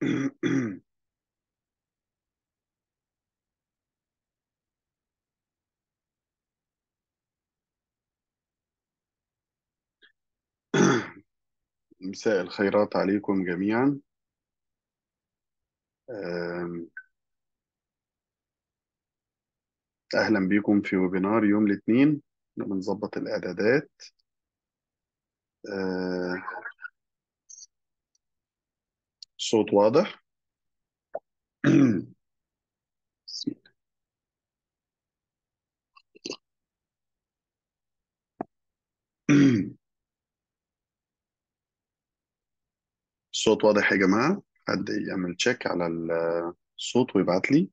مساء الخيرات عليكم جميعا. أهلا بكم في ويبينار يوم الاثنين. بنظبط الإعدادات. آه، صوت واضح؟ الصوت واضح يا جماعة. حد يعمل تشيك على الصوت ويبعت لي.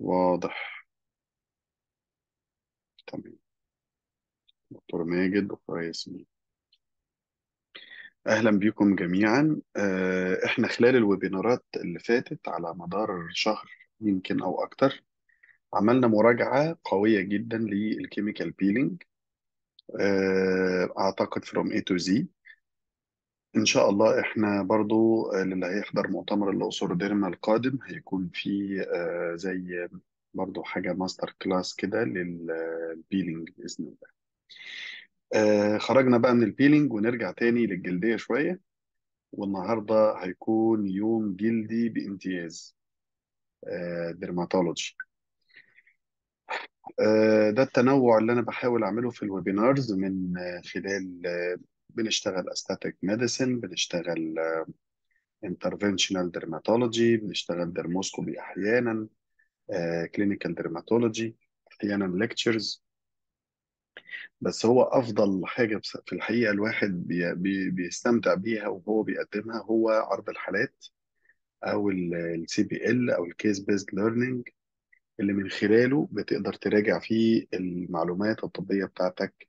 واضح. تمام. دكتور ماجد دكتور ياسمين. أهلا بكم جميعا. آه، إحنا خلال ال webinarات اللي فاتت على مدار شهر يمكن أو أكتر عملنا مراجعة قوية جدا لل chemical peeling أعتقد from A to Z. إن شاء الله إحنا برضو آه، للي هيحضر مؤتمر الأقصر Derma القادم هيكون في آه، زي برضو حاجة master class كده لل peeling بإذن الله. آه، خرجنا بقى من ال peeling ونرجع تاني للجلدية شوية. والنهاردة هيكون يوم جلدي بامتياز dermatology ده التنوع اللي أنا بحاول أعمله في ال webinars من آه، خلال آه، بنشتغل aesthetic medicine بنشتغل interventional dermatology بنشتغل dermoscopy أحيانا clinical dermatology أحيانا lectures بس هو أفضل حاجة بس- في الحقيقة الواحد بي بي بيستمتع بيها وهو بيقدمها هو عرض الحالات أو ال CBL أو ال case based learning اللي من خلاله بتقدر تراجع فيه المعلومات الطبية بتاعتك.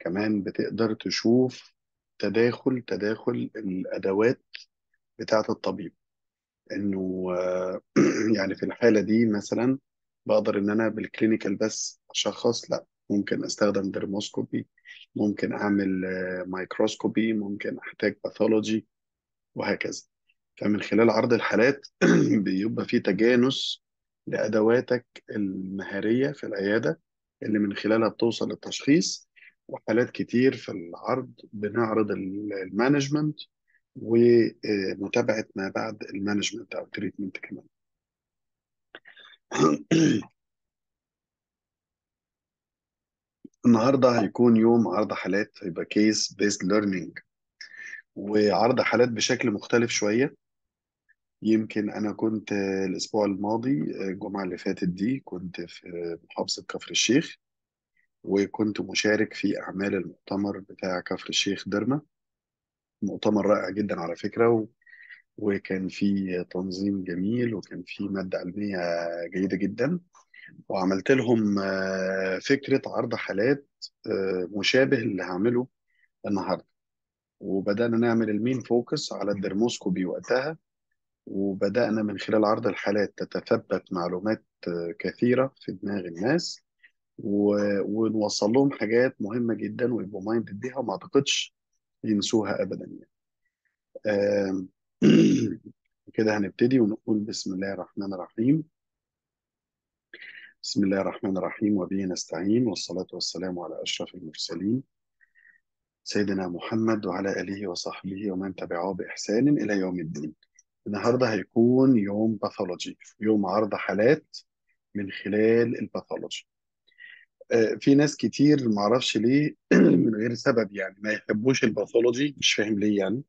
كمان بتقدر تشوف تداخل تداخل الأدوات بتاعت الطبيب. إنه يعني في الحالة دي مثلا بقدر إن أنا بال clinical بس أشخص لأ. ممكن أستخدم dermoscopy ممكن أعمل آه، microscopy ممكن أحتاج pathology وهكذا. فمن خلال عرض الحالات بيبقى في تجانس لأدواتك المهارية في العيادة اللي من خلالها بتوصل للتشخيص وحالات كتير في العرض بنعرض ال- ال management ومتابعة ما بعد ال management أو ال treatment كمان. النهاردة هيكون يوم عرض حالات هيبقى case based learning وعرض حالات بشكل مختلف شوية. يمكن أنا كنت الأسبوع الماضي الجمعة اللي فاتت دي كنت في محافظة كفر الشيخ. وكنت مشارك في أعمال المؤتمر بتاع كفر الشيخ درما. مؤتمر رائع جدا على فكرة. و... وكان في تنظيم جميل وكان في مادة علمية جيدة جدا. وعملت لهم آه، فكرة عرض حالات آه، مشابه اللي هعمله النهاردة. وبدأنا نعمل ال main focus على ال dermoscopy وقتها وبدأنا من خلال عرض الحالات تتثبت معلومات آه، كثيرة في دماغ الناس ونوصل لهم حاجات مهمة جدا ويبقوا minded بيها وما أعتقدش ينسوها أبدا يعني. كده هنبتدي ونقول بسم الله الرحمن الرحيم. بسم الله الرحمن الرحيم وبه نستعين والصلاة والسلام على أشرف المرسلين سيدنا محمد وعلى آله وصحبه ومن تبعه بإحسان إلى يوم الدين. النهاردة هيكون يوم pathology يوم عرض حالات من خلال ال pathology آه، في ناس كتير معرفش ليه من غير سبب يعني ما يحبوش ال pathology مش فاهم ليه يعني.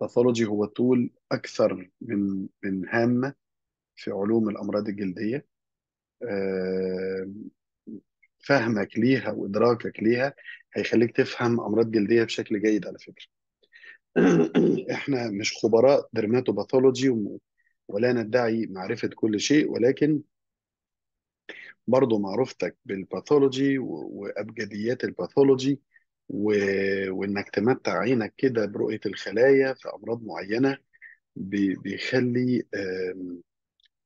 pathology هو tool أكثر من من هامة في علوم الأمراض الجلدية. فهمك ليها وإدراكك ليها هيخليك تفهم أمراض جلدية بشكل جيد على فكرة. إحنا مش خبراء dermatopathology ولا ندعي معرفة كل شيء ولكن برضو معرفتك بال pathology و- وأبجديات ال pathology و- وإنك تمتع عينك كده برؤية الخلايا في أمراض معينة بي- بيخلي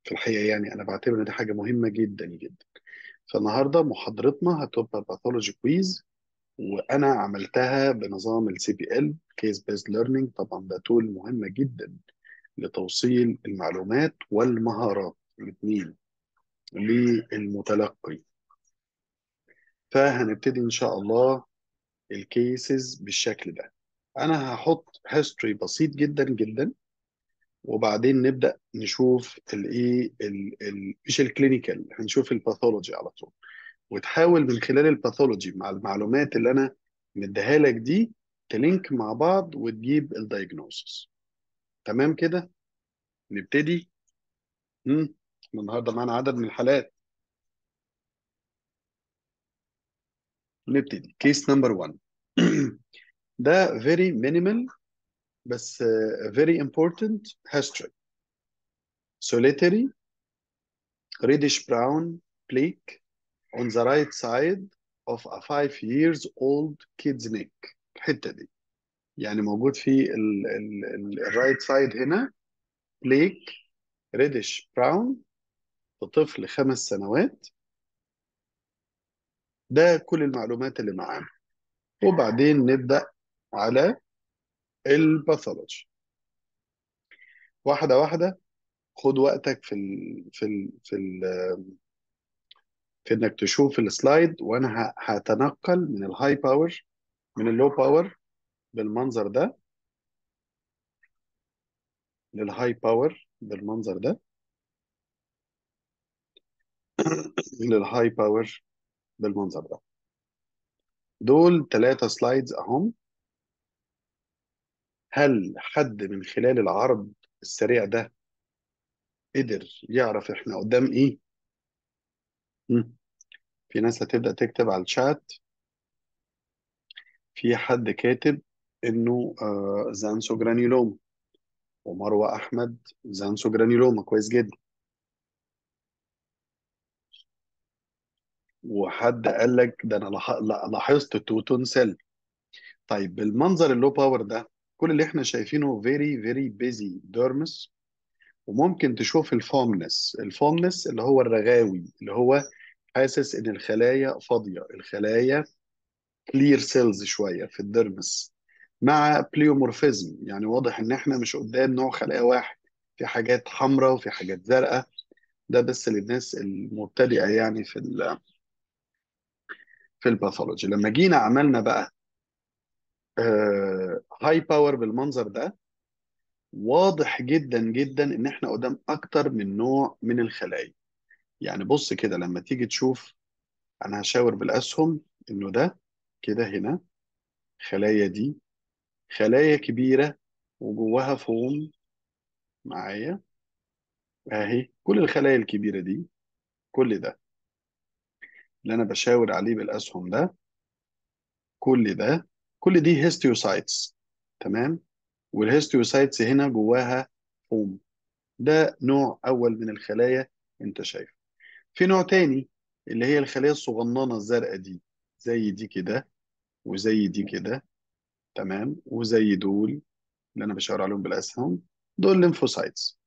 في الحقيقة يعني أنا بعتبر إن دي حاجة مهمة جدا جدا. فالنهاردة محاضرتنا هتبقى pathology quiz وأنا عملتها بنظام ال CBL case based learning طبعا ده tool مهمه جدا لتوصيل المعلومات والمهارات الاثنين للمتلقي. فهنبتدي إن شاء الله ال cases بالشكل ده. أنا هحط history بسيط جدا جدا. وبعدين نبدأ نشوف الايه ال- ال- مش ال clinical هنشوف ال pathology على طول. وتحاول من خلال ال pathology مع المعلومات اللي أنا مديها لك دي ت link مع بعض وتجيب ال diagnosis تمام كده؟ نبتدي؟ مم. النهارده معانا عدد من الحالات. نبتدي. case number 1 ده very minimal. بس very important history. Solitary reddish brown plaque on the right side of a five years old kid's neck. الحتة دي. يعني موجود في ال right side هنا. plaque reddish brown في طفل خمس سنوات. ده كل المعلومات اللي معانا. وبعدين نبدأ على ال pathology واحدة واحدة خد وقتك في ال في ال في ال في إنك تشوف ال slide وأنا هتنقل من ال high power من ال low power بالمنظر ده لل high power بالمنظر ده لل high power بالمنظر ده. دول ثلاثة slides أهم. هل حد من خلال العرض السريع ده قدر يعرف إحنا قدام إيه؟ مم. في ناس هتبدأ تكتب على الشات في حد كاتب إنه آه xanthogranuloma ومروة أحمد xanthogranuloma كويس جدا وحد قال لك ده أنا لاح- لا- لاحظت Touton cell طيب بالمنظر ال low power ده كل اللي إحنا شايفينه very very busy dermis وممكن تشوف ال foaminess ال foaminess اللي هو الرغاوي اللي هو حاسس إن الخلايا فاضية. الخلايا clear cells شوية في ال dermis مع pleomorphism يعني واضح إن إحنا مش قدام نوع خلايا واحد. في حاجات حمراء وفي حاجات زرقاء. ده بس للناس المبتدئة يعني في ال في ال pathology لما جينا عملنا بقى high power بالمنظر ده واضح جدا جدا إن إحنا قدام أكتر من نوع من الخلايا. يعني بص كده لما تيجي تشوف أنا هشاور بالأسهم إنه ده كده هنا خلايا دي خلايا كبيرة وجواها فوم معايا. أهي كل الخلايا الكبيرة دي كل ده اللي أنا بشاور عليه بالأسهم ده كل ده كل دي histiocytes تمام؟ وال histiocytes هنا جواها فوم. ده نوع أول من الخلايا أنت شايفه. في نوع تاني اللي هي الخلايا الصغننة الزرقاء دي زي دي كده وزي دي كده تمام؟ وزي دول اللي أنا بشاور عليهم بالأسهم دول lymphocytes.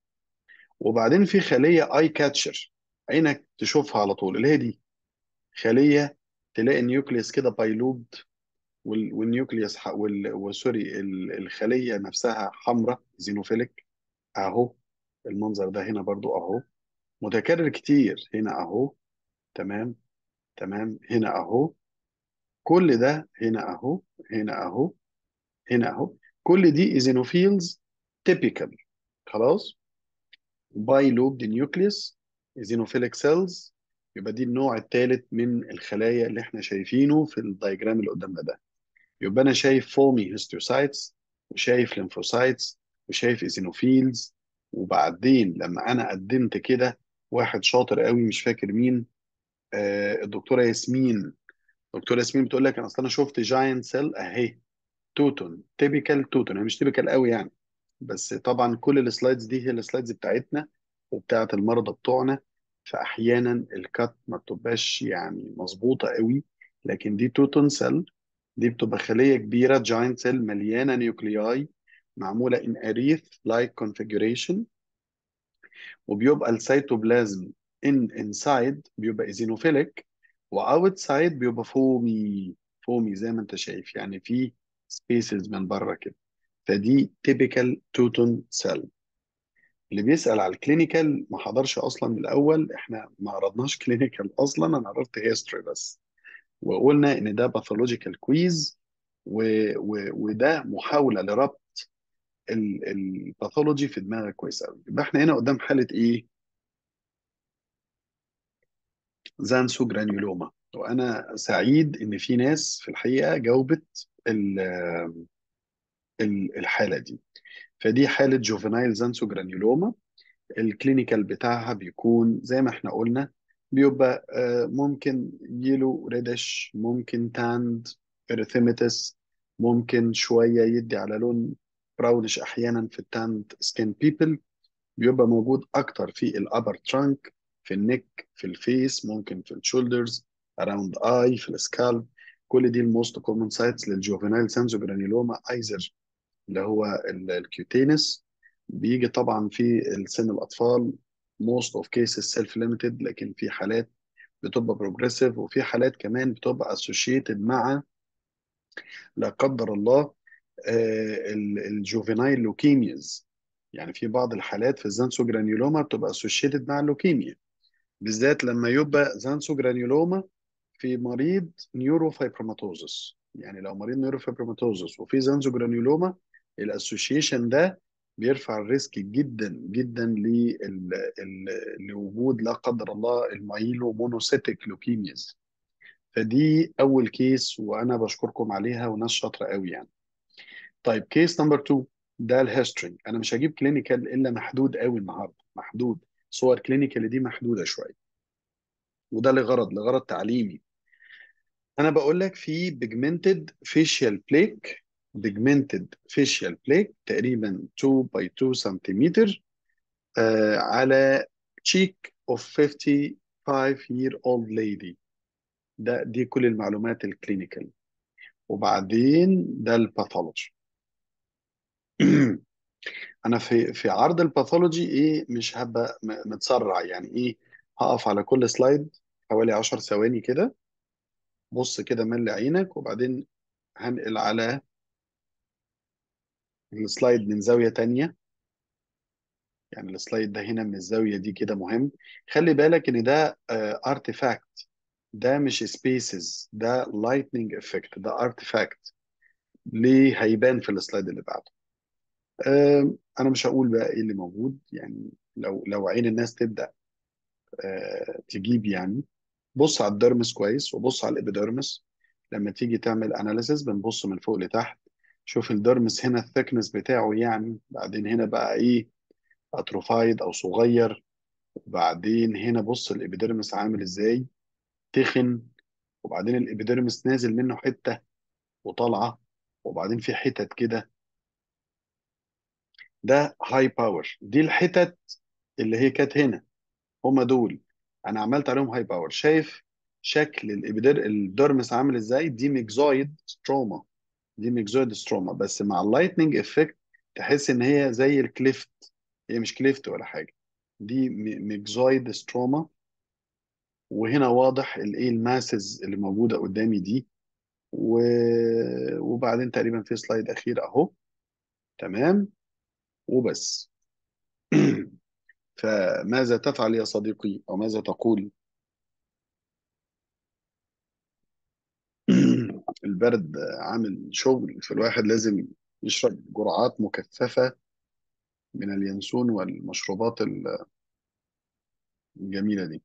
وبعدين في خلية eye catcher عينك تشوفها على طول اللي هي دي. خلية تلاقي ال nucleus كده bilobed وال- وال nucleus ح- وال- و sorry ال- الخلية نفسها حمراء eosinophilic أهو. المنظر ده هنا برضو أهو. متكرر كتير هنا أهو. تمام؟ تمام؟ هنا أهو. كل ده هنا أهو هنا أهو هنا أهو. كل دي eosinophils typical خلاص؟ bilobed nucleus eosinophilic cells يبقى دي النوع الثالث من الخلايا اللي إحنا شايفينه في ال diagram اللي قدامنا ده. يبقى أنا شايف foamy histiocytes وشايف lymphocytes وشايف eosinophils وبعدين لما أنا قدمت كده واحد شاطر قوي مش فاكر مين آه الدكتورة ياسمين. الدكتورة ياسمين بتقول لك أنا أصلا أنا شفت giant cell أهي Touton typical Touton. هي مش typical قوي يعني بس طبعا كل ال slides دي هي ال slides بتاعتنا وبتاعت المرضى بتوعنا. فاحيانا ال cut ما بتبقاش يعني مظبوطة قوي لكن دي Touton cell دي بتبقى خلية كبيرة giant cell مليانة nuclei معمولة in a wreath like configuration وبيبقى السيتوبلازم ان inside بيبقى eosinophilic و outside بيبقى foamy foamy زي ما انت شايف يعني في spaces من بره كده. فدي typical Touton cell اللي بيسأل على ال clinical ما حضرش أصلا من الأول إحنا ما عرضناش clinical أصلا أنا عرضت history بس. وقلنا إن ده pathological quiz. وده محاولة لربط ال- ال pathology في دماغك كويس قوي يبقى إحنا هنا قدام حالة إيه؟ xanthogranuloma وأنا سعيد إن في ناس في الحقيقة جاوبت ال- ال- الحالة دي. فدي حالة juvenile xanthogranuloma ال clinical بتاعها بيكون زي ما إحنا قلنا بيبقى آه، ممكن yellow reddish ممكن tanned erythematous ممكن شوية يدي على لون brownish أحيانا في ال tanned skin people بيبقى موجود أكتر في ال upper trunk في ال neck في ال face ممكن في ال shoulders around eye في ال scalp كل دي ال most common sites لل juvenile xanthogranuloma either اللي هو ال- ال cutaneous. بيجي طبعا في سن الأطفال most of cases self limited لكن في حالات بتبقى progressive وفي حالات كمان بتبقى associated مع لا قدر الله ال juvenile leukemias يعني في بعض الحالات في ال xanthogranuloma بتبقى associated مع اللوكيميا بالذات لما يبقى xanthogranuloma في مريض neurofibromatosis يعني لو مريض neurofibromatosis وفي xanthogranuloma ال association ده بيرفع ال risk جدا جدا لوجود لا قدر الله ال myelomonocytic leukemias. فدي أول case وأنا بشكركم عليها وناس شاطرة قوي يعني. طيب case number 2 ده ال history أنا مش هجيب clinical إلا محدود قوي النهارده محدود. صور clinical دي محدودة شوية. وده لغرض لغرض تعليمي. أنا بقول لك في pigmented facial plaque pigmented facial plaque تقريبا 2 by 2 سنتيمتر على cheek of 55 year old lady. ده دي كل المعلومات ال clinical وبعدين ده ال pathology أنا في في عرض ال pathology إيه مش هبقى متسرع. يعني إيه هقف على كل slide حوالي 10 ثواني كده. بص كده ملي عينك وبعدين هنقل على ال slide من زاوية تانية. يعني ال slide ده هنا من الزاوية دي كده مهم. خلي بالك إن ده artifact ده مش spaces ده lightening effect ده artifact ليه هيبان في ال slide اللي بعده؟ آه، أنا مش هقول بقى إيه اللي موجود. يعني لو لو عين الناس تبدأ آه، تجيب يعني. بص على ال dermis كويس وبص على ال epidermis. لما تيجي تعمل analysis بنبص من فوق لتحت. شوف ال dermis هنا ال thickness بتاعه يعني بعدين هنا بقى إيه؟ atrophied أو صغير. وبعدين هنا بص ال epidermis عامل إزاي؟ تخن. وبعدين ال epidermis نازل منه حتة وطالعة. وبعدين في حتت كده. ده high power دي الحتت اللي هي كانت هنا. هما دول. أنا عملت عليهم high power شايف شكل ال epider ال dermis عامل إزاي؟ دي myxoid stroma. دي myxoid stroma بس مع ال lightening effect تحس إن هي زي ال cleft هي مش cleft ولا حاجة. دي my- myxoid stroma وهنا واضح الايه ال masses اللي موجودة قدامي دي. و... وبعدين تقريبا في slide أخير أهو. تمام؟ وبس. فماذا تفعل يا صديقي؟ أو ماذا تقول؟ البرد عامل شغل فالواحد لازم يشرب جرعات مكثفة من اليانسون والمشروبات الجميلة دي.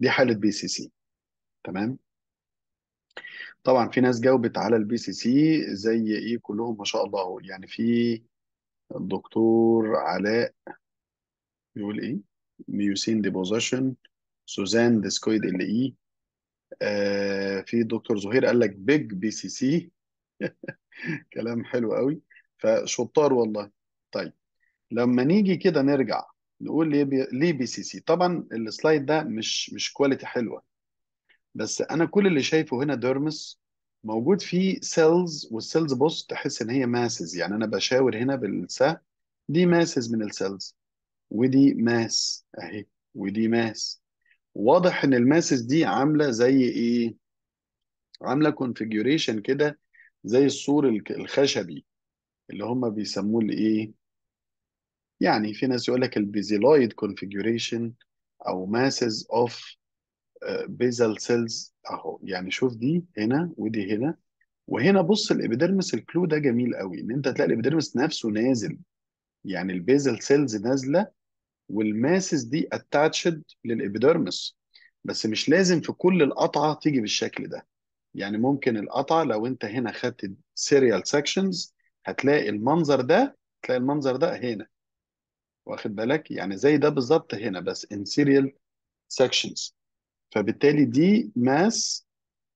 دي حالة BCC تمام؟ طبعا في ناس جاوبت على ال BCC زي إيه كلهم ما شاء الله. يعني في الدكتور علاء بيقول إيه؟ ميوسين ديبوزيشن سوزان ديسكويد ال اي آه في دكتور زهير قال لك بيج بي سي سي كلام حلو قوي. فشطار والله. طيب لما نيجي كده نرجع نقول ليه بي... ليه بي سي سي طبعا السلايد ده مش مش كواليتي حلوة. بس أنا كل اللي شايفه هنا ديرمس موجود فيه cells وال cells بص تحس إن هي masses يعني أنا بشاور هنا بالسهم دي masses من ال cells ودي mass أهي ودي mass واضح إن ال masses دي عاملة زي إيه؟ عاملة configuration كده زي السور الخشبي اللي هم بيسموه الايه يعني في ناس يقول لك ال basaloid configuration أو masses of basal cells أهو. يعني شوف دي هنا ودي هنا. وهنا بص ال epidermis الكلو ده جميل قوي إن أنت تلاقي ال epidermis نفسه نازل. يعني ال basal cells نازلة وال masses دي attached لل epidermis. بس مش لازم في كل القطعة تيجي بالشكل ده. يعني ممكن القطعة لو انت هنا خدت serial sections هتلاقي المنظر ده تلاقي المنظر ده هنا. واخد بالك؟ يعني زي ده بالظبط هنا بس in serial sections. فبالتالي دي mass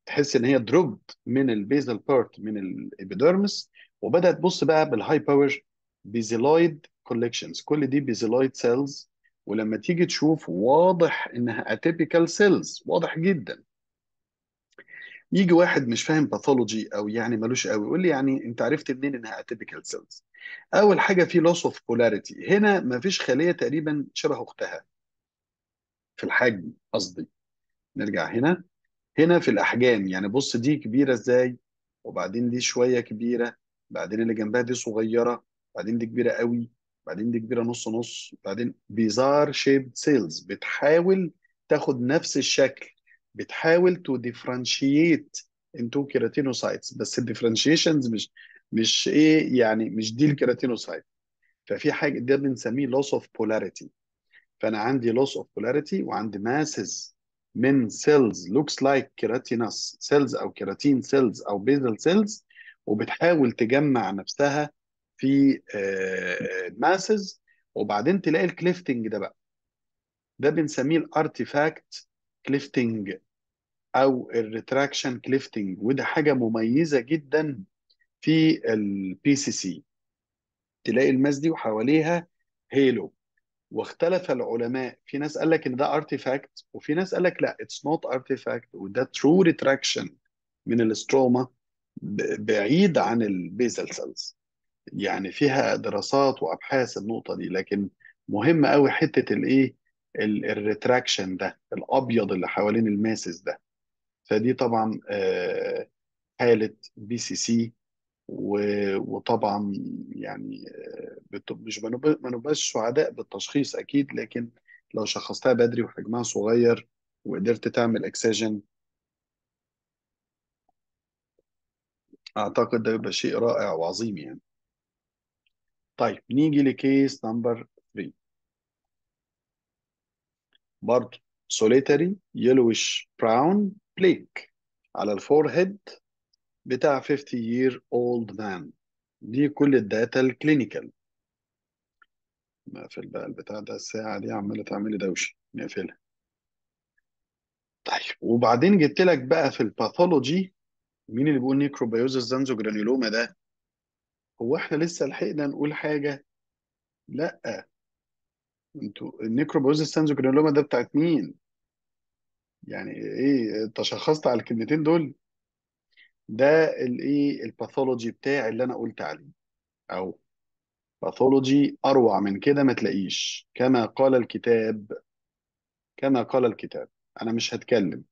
تحس إن هي dropped من ال basal part من ال epidermis. وبدأت تبص بقى بال high power basaloid collections كل دي basaloid cells ولما تيجي تشوف واضح إنها atypical cells واضح جدا. يجي واحد مش فاهم pathology أو يعني ملوش قوي يقول لي يعني أنت عرفت منين إنها atypical cells أول حاجة في loss of polarity هنا مفيش خلية تقريبا شبه أختها. في الحجم قصدي. نرجع هنا. هنا في الأحجام. يعني بص دي كبيرة إزاي؟ وبعدين دي شوية كبيرة. بعدين اللي جنبها دي صغيرة. بعدين دي كبيرة قوي بعدين دي كبيرة نص نص بعدين bizarre shape cells بتحاول تاخد نفس الشكل بتحاول to differentiate into keratinocytes بس ال differentiations مش مش إيه يعني مش دي ال keratinocyte. ففي حاجة ده بنسميه loss of polarity. فأنا عندي loss of polarity وعندي masses من cells looks like keratinous cells أو keratin cells أو basal cells وبتحاول تجمع نفسها في masses وبعدين تلاقي ال clefting ده بقى. ده بنسميه ال artifact clefting أو ال retraction clefting وده حاجة مميزة جدا في ال BCC تلاقي ال mass دي وحواليها halo. واختلف العلماء. في ناس قال لك إن ده artifact وفي ناس قال لك لا it's not artifact وده true retraction من ال stroma بعيد عن ال basal cells يعني فيها دراسات وأبحاث النقطة دي لكن مهم قوي حتة الإيه؟ ال retraction ده الأبيض اللي حوالين ال masses ده. فدي طبعا آه، حالة BCC وطبعا يعني آه، مش ما نبقاش سعداء بالتشخيص أكيد لكن لو شخصتها بدري وحجمها صغير وقدرت تعمل excision أعتقد ده يبقى شيء رائع وعظيم يعني. طيب نيجي ل case number 3 برضه solitary yellowish brown plaque على ال forehead بتاع 50 year old man. دي كل ال data ال clinical نقفل بقى البتاع ده الساعة دي عمالة تعملي دوشة نقفلها. طيب وبعدين جبت لك بقى في ال pathology مين اللي بيقول necrobiosis xanthogranuloma ده؟ هو إحنا لسه لحقنا نقول حاجة؟ لأ. أنتوا ال necrobiosis xanthogranuloma ده بتاعت مين؟ يعني إيه انت شخصت على الكلمتين دول؟ ده الايه ال pathology بتاعي اللي أنا قلت عليه. أو pathology أروع من كده ما تلاقيش. كما قال الكتاب كما قال الكتاب. أنا مش هتكلم.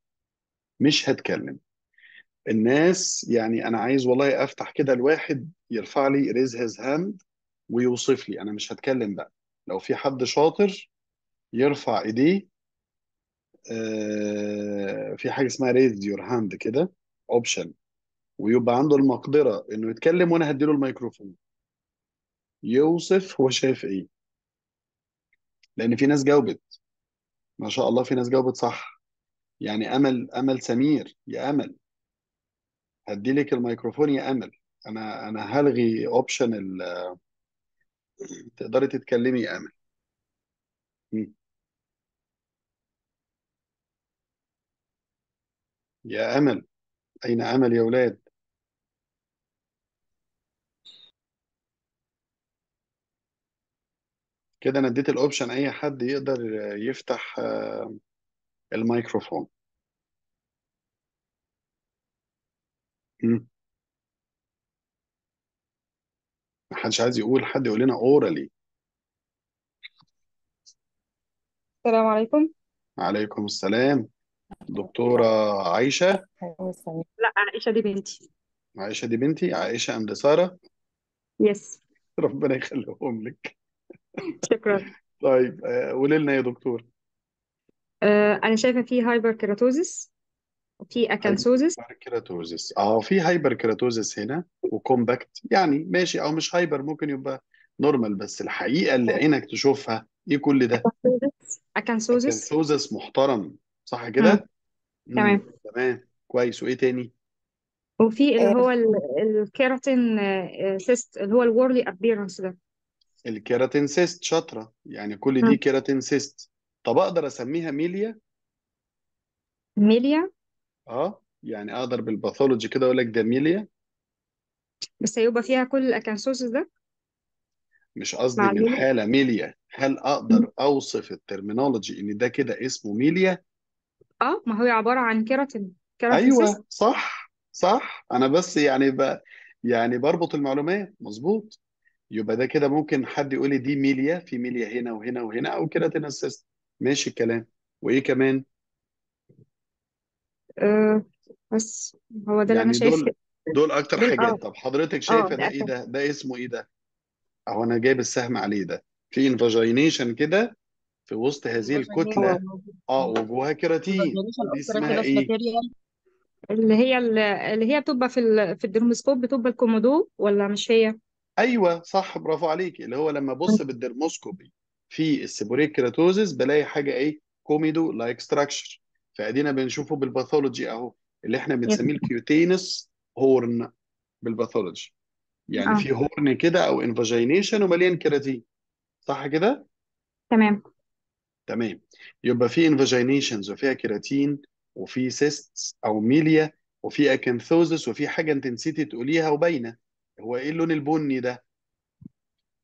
مش هتكلم. الناس يعني أنا عايز والله أفتح كده الواحد يرفع لي raise his hand ويوصف لي. أنا مش هتكلم بقى. لو في حد شاطر يرفع إيديه آه، في حاجة اسمها raise your hand كده option ويبقى عنده المقدرة إنه يتكلم وأنا هديله الميكروفون. يوصف هو شايف إيه. لأن في ناس جاوبت. ما شاء الله في ناس جاوبت صح. يعني أمل أمل سمير يا أمل. هدي لك الميكروفون يا أمل. أنا أنا هلغي option ال... تقدري تتكلمي يا أمل. يا أمل أين أمل يا أولاد كده أنا اديت ال option أي حد يقدر يفتح آه، الميكروفون. مم. محدش عايز يقول حد يقول لنا اورالي السلام عليكم. عليكم السلام. دكتورة عايشة. لا عائشة دي بنتي. عايشة دي بنتي عائشة أمد سارة. يس ربنا يخليهم لك. شكرا. طيب آه، قولي لنا يا دكتور. آه أنا شايفة فيه hyperkeratosis وفي acanthosis hyperkeratosis. آه في hyperkeratosis هنا و compact. يعني ماشي أو مش hyper ممكن يبقى normal بس الحقيقة اللي عينك تشوفها إيه كل ده؟ acanthosis acanthosis محترم. صح. كده؟ تمام. تمام. كويس. وإيه تاني؟ وفي اللي هو ال- الكيراتين آه، cyst اللي هو ال whorly appearance ده. ال keratin cyst. شاطرة. يعني كل دي مم. keratin cyst. طب أقدر أسميها milia؟ milia؟ آه يعني أقدر بال pathology كده أقول لك ده milia بس هيبقى فيها كل ال acanthosis ده؟ مش قصدي مع ان ال milia الحالة milia. هل. أقدر أوصف ال terminology إن ده كده اسمه milia؟ آه ما هو عبارة عن keratin keratin cyst أيوه صح صح. أنا بس يعني ب... يعني بربط المعلومات. مظبوط. يبقى ده كده ممكن حد يقول لي دي milia في milia هنا وهنا وهنا أو keratin cyst ماشي الكلام. وإيه كمان؟ آه بس هو ده اللي أنا يعني شايفه دول دول أكتر دول آه. حاجات طب حضرتك آه شايفة ده ده إيه ده؟ ده اسمه إيه ده؟ أهو أنا جايب السهم عليه ده. في invagination كده في وسط هذه هو الكتلة. آه. وجواها keratin. ال invagination دي اسمها إيه؟ material اللي هي اللي هي بتبقى في ال... في ال dermoscope بتبقى ال comedo ولا مش هي؟ أيوه صح برافو عليك. اللي هو لما أبص بال dermoscopy في ال seborrheic keratosis بلاقي حاجة إيه؟ comedo like structure فأدينا بنشوفه بال pathology أهو اللي إحنا بنسميه ال cutaneous horn بال pathology يعني آه. في horn كده أو invagination ومليان كيراتين صح كده؟ تمام. تمام. يبقى في invaginations وفيها كيراتين وفي cysts أو milia وفي acanthosis وفي حاجة أنت نسيتي تقوليها وباينة. هو إيه اللون البني ده؟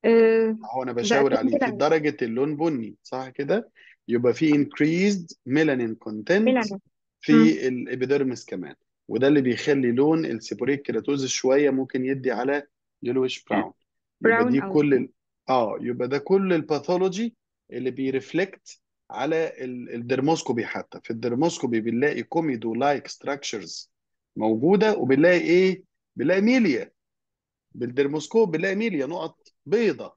آه هو أنا بشاور عليه في درجة اللون بني صح كده؟ يبقى في increased melanin content melanin. في ال epidermis كمان. وده اللي بيخلي لون ال seborrheic keratosis شوية ممكن يدي على yellowish brown يبقى brown دي أو كل ال... آه يبقى ده كل ال pathology اللي بي reflect على ال- ال dermoscopy حتى. في ال dermoscopy بنلاقي comedo like structures موجودة وبنلاقي إيه؟ بنلاقي milia. بال dermoscope بنلاقي milia نقط بيضة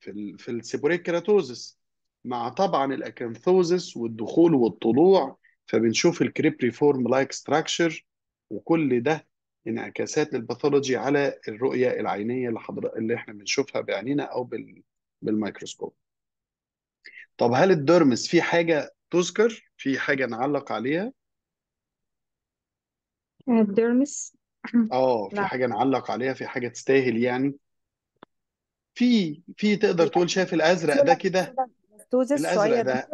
في ال في ال seborrheic keratosis مع طبعا ال acanthosis والدخول والطلوع فبنشوف ال cerebriform like structure وكل ده انعكاسات لل pathology على الرؤية العينية اللي حضر... اللي إحنا بنشوفها بعينينا أو بال... بالميكروسكوب. طب هل ال dermis في حاجة تذكر؟ في حاجة نعلق عليها؟ ال dermis؟ آه في لا. حاجة نعلق عليها في حاجة تستاهل يعني. في في تقدر تقول شايف الأزرق ده كده؟ elastosis الأزرق شوية ده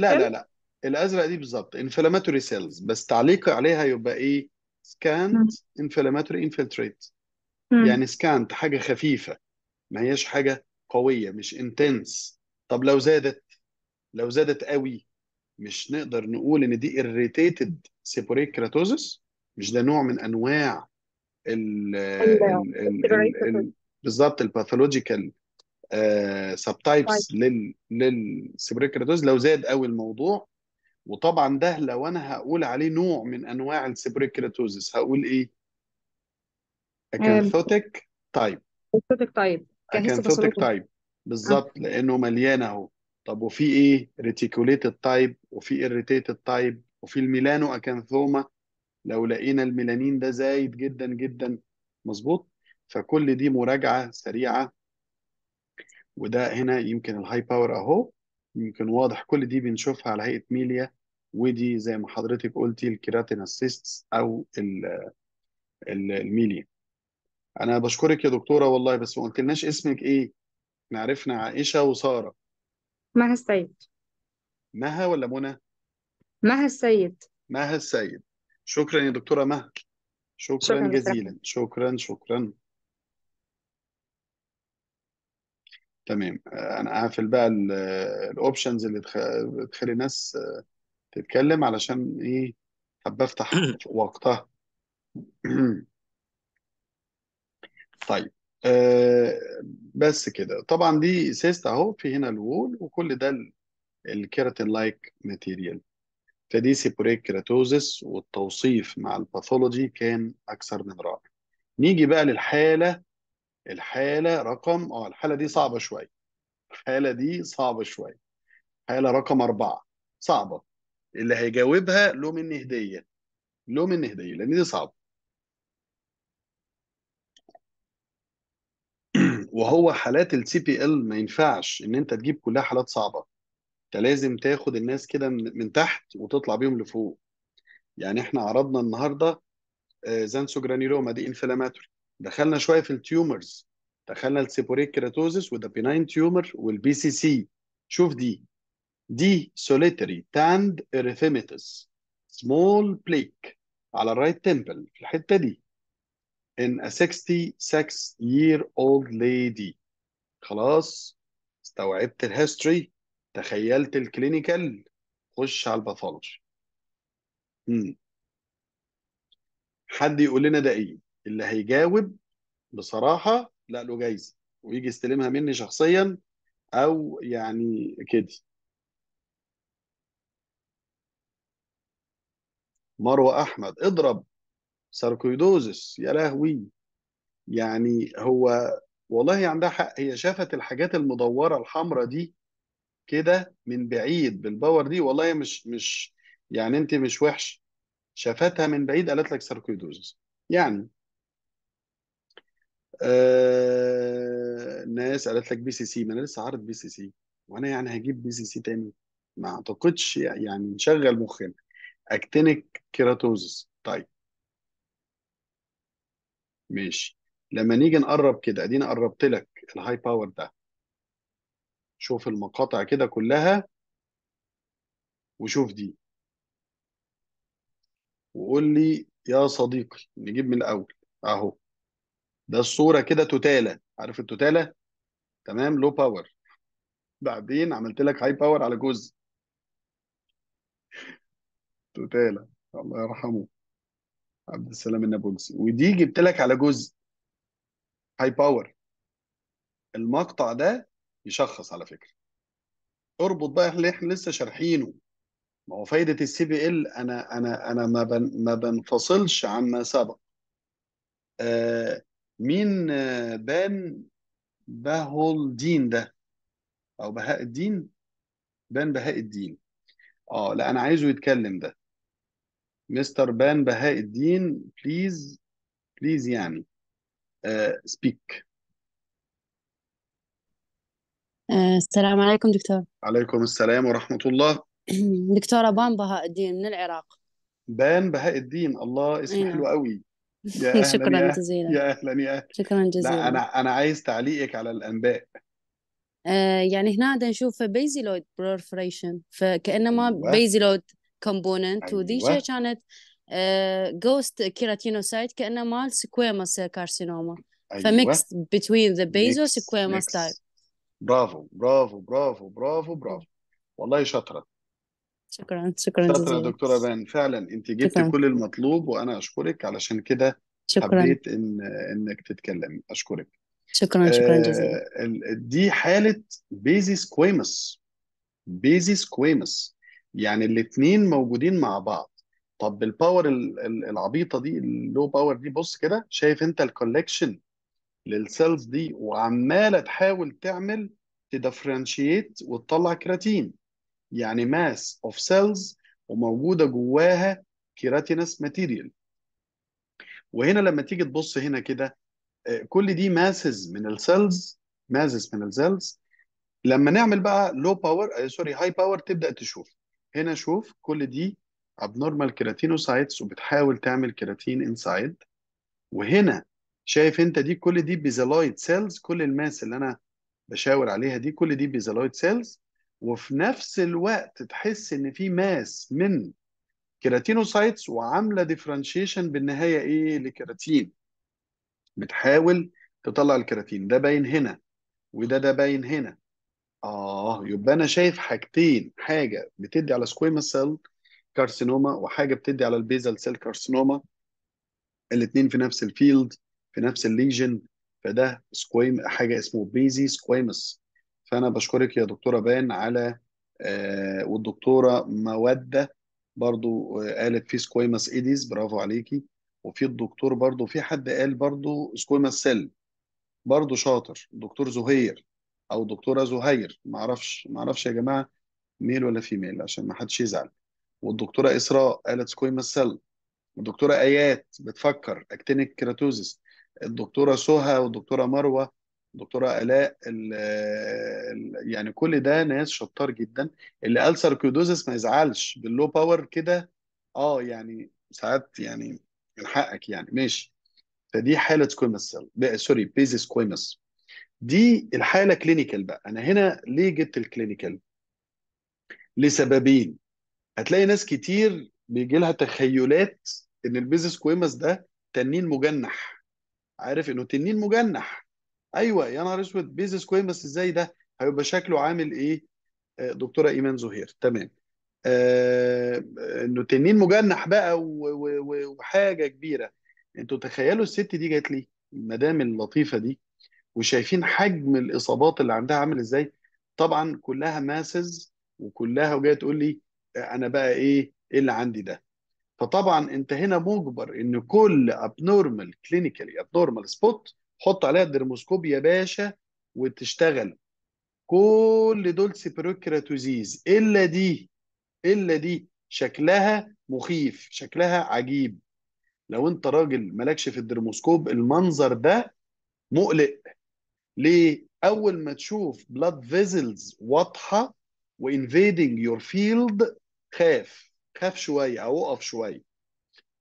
لا لا لا. الأزرق دي بالظبط inflammatory cells بس تعليق عليها يبقى إيه؟ scant inflammatory infiltrate يعني scant حاجة خفيفة ما هياش حاجة قوية مش intense طب لو زادت لو زادت قوي مش نقدر نقول إن دي irritated seborrheic keratosis مش ده نوع من أنواع ال بالظبط ال pathological subtypes لل لل seborrheic keratosis لو زاد قوي الموضوع وطبعا ده لو أنا هقول عليه نوع من أنواع ال seborrheic keratosis هقول إيه؟ acanthotic type بيستاتيك type acanthotic type بالظبط لأنه مليان أهو. طب وفي إيه؟ reticulated type وفي irritated type وفي ال melanoacanthoma. لو لقينا الميلانين ده زايد جدا جدا مظبوط؟ فكل دي مراجعة سريعة وده هنا يمكن ال high power أهو. يمكن واضح كل دي بنشوفها على هيئة milia ودي زي ما حضرتك قلتي ال keratin cysts أو ال- ال- الميليا. أنا بشكرك يا دكتورة والله بس ما قلتلناش اسمك إيه. إحنا عرفنا عائشة وسارة. مها السيد. مها ولا منى؟ مها السيد. مها السيد. شكرا يا دكتورة مها. شكرا شكرا جزيلا. شكرا شكرا. تمام. آه، أنا هقفل بقى الاوبشنز اللي تخ- تخلي الناس آه، تتكلم علشان إيه حابة أفتح وقتها. طيب آه بس كده. طبعا دي cyst أهو في هنا ال wall وكل ده ال keratin like material فدي seborrheic keratosis والتوصيف مع ال pathology كان أكثر من رائع. نيجي بقى للحالة الحالة رقم آه الحالة دي صعبة شوية. الحالة دي صعبة شوية. حالة رقم أربعة. صعبة. اللي هيجاوبها له مني هديه له مني هديه لأن دي صعبة. وهو حالات ال CBL ما ينفعش إن أنت تجيب كلها حالات صعبة. أنت لازم تاخد الناس كده من تحت وتطلع بيهم لفوق. يعني إحنا عرضنا النهارده xanthogranuloma دي inflammatory. دخلنا شوية في ال tumors. دخلنا ال seborrheic keratosis وده benign tumor وال BCC شوف دي. دي solitary tanned erythematous small plaque على ال right temple في الحتة دي. A 66 year old lady. خلاص. استوعبت ال history. تخيلت ال clinical. خش على ال pathology. حد يقول لنا ده إيه؟ اللي هيجاوب بصراحة لا له جايزة ويجي يستلمها مني شخصيا أو يعني كده. مروة أحمد اضرب ساركويدوزس يا لهوي. يعني هو والله عندها حق هي شافت الحاجات المدورة الحمراء دي كده من بعيد بالباور دي. والله مش مش يعني أنت مش وحش. شافتها من بعيد قالت لك sarcoidosis. يعني آه ناس قالت لك BCC ما أنا لسه عارض BCC وأنا يعني هجيب BCC تاني. ما أعتقدش يعني نشغل مخنا actinic keratosis طيب. ماشي. لما نيجي نقرب كده ادينا قربت لك ال high power ده. شوف المقاطع كده كلها وشوف دي. وقول لي يا صديقي نجيب من الأول. أهو. ده الصورة كده توتاله عارف التوتاله تمام low power بعدين عملت لك high power على جزء. توتاله الله يرحمه. عبد السلام النابلسي. ودي جبت لك على جزء. high power المقطع ده يشخص على فكرة. اربط بقى اللي إحنا لسه شارحينه. ما هو فايدة ال CPL أنا أنا أنا ما بن ما بنفصلش عما سبق. آه مين آه بان بهول الدين ده؟ أو بهاء الدين؟ بان بهاء الدين. آه لا أنا عايزه يتكلم ده. مستر بان بهاء الدين please please يعني speak آه، السلام عليكم دكتور. عليكم السلام ورحمة الله. دكتورة بان بهاء الدين من العراق. بان بهاء الدين الله اسم حلو نعم قوي. يا أهلا شكرا يا جزيلا. يا أهلا يا أهلا. شكرا لا جزيلا. أنا أنا عايز تعليقك على الأنباء. آه يعني هنا دا نشوف basaloid proliferation فكأنما أيوه. basaloid component وذي شيء أيوه كانت ghost keratinocyte كأنه مال squamous carcinoma أيوه. ف mix basal mix squamous type. mix برافو برافو برافو برافو برافو. والله شاطرة. شكرا شكرا جزيلا. دكتورة بان. فعلا انت جبت شكرا. كل المطلوب وأنا أشكرك. علشان كده شكرا. حبيت إن إنك تتكلم أشكرك. شكرا شكرا جزيلا. آه ال- دي حالة basosquamous. basosquamous. يعني الاثنين موجودين مع بعض. طب بال power ال- ال- العبيطة دي ال low power دي بص كده شايف أنت ال collection لل cells دي وعمالة تحاول تعمل ت differentiate وتطلع كراتين. يعني mass of cells وموجودة جواها keratinous material وهنا لما تيجي تبص هنا كده آه، كل دي masses من ال cells masses من ال cells لما نعمل بقى low power sorry high power تبدأ تشوف. هنا شوف كل دي abnormal keratinocytes وبتحاول تعمل keratin inside وهنا شايف انت دي كل دي basaloid cells كل ال mass اللي أنا بشاور عليها دي كل دي basaloid cells وفي نفس الوقت تحس إن في mass من keratinocytes وعاملة differentiation بالنهاية إيه؟ لكيراتين. بتحاول تطلع الكيراتين. ده باين هنا. وده ده باين هنا. آه يبقى أنا شايف حاجتين. حاجة بتدي على squamous cell carcinoma وحاجة بتدي على ال basal cell carcinoma الاثنين في نفس ال field في نفس ال lesion فده squam حاجة اسمه basosquamous فأنا بشكرك يا دكتورة بان على آه والدكتورة مودة برضو آه، قالت في squamous eddies برافو عليكي. وفي الدكتور برضو في حد قال برضو squamous cell برضو شاطر دكتور زهير أو دكتورة زهير. معرفش معرفش يا جماعة male ولا female عشان ما حدش يزعل. والدكتورة إسراء قالت squamous cell الدكتوره آيات بتفكر actinic keratosis الدكتورة سهى والدكتورة مروة الدكتوره آلاء ال ال يعني كل ده ناس شطار جدا. اللي قال sarcoidosis ما يزعلش بال low power كده آه يعني ساعات يعني من حقك يعني. ماشي. فدي حالة بقى sorry basosquamous دي الحالة clinical بقى. أنا هنا ليه جبت ال clinical لسببين. هتلاقي ناس كتير بيجي لها تخيلات إن ال basosquamous ده تنين مجنح. عارف إنه تنين مجنح؟ أيوه يا نهار أسود. basosquamous إزاي ده؟ هيبقى شكله عامل إيه؟ آه، دكتورة إيمان زهير. تمام. آه إنه تنين مجنح بقى وحاجة كبيرة. أنتوا تخيلوا الست دي جات لي المدام اللطيفة دي وشايفين حجم الإصابات اللي عندها عامل إزاي؟ طبعا كلها masses وكلها وجاية تقول لي آه، أنا بقى إيه؟ إيه اللي عندي ده؟ فطبعا أنت هنا مجبر إن كل abnormal clinically abnormal spot حط عليها ال dermoscope يا باشا وتشتغل. كل دول seborrheic keratosis. إلا دي إلا دي شكلها مخيف شكلها عجيب. لو أنت راجل مالكش في ال dermoscope المنظر ده مقلق. ليه؟ أول ما تشوف blood vessels واضحة و invading your field خاف خاف شوية أو أقف شوية.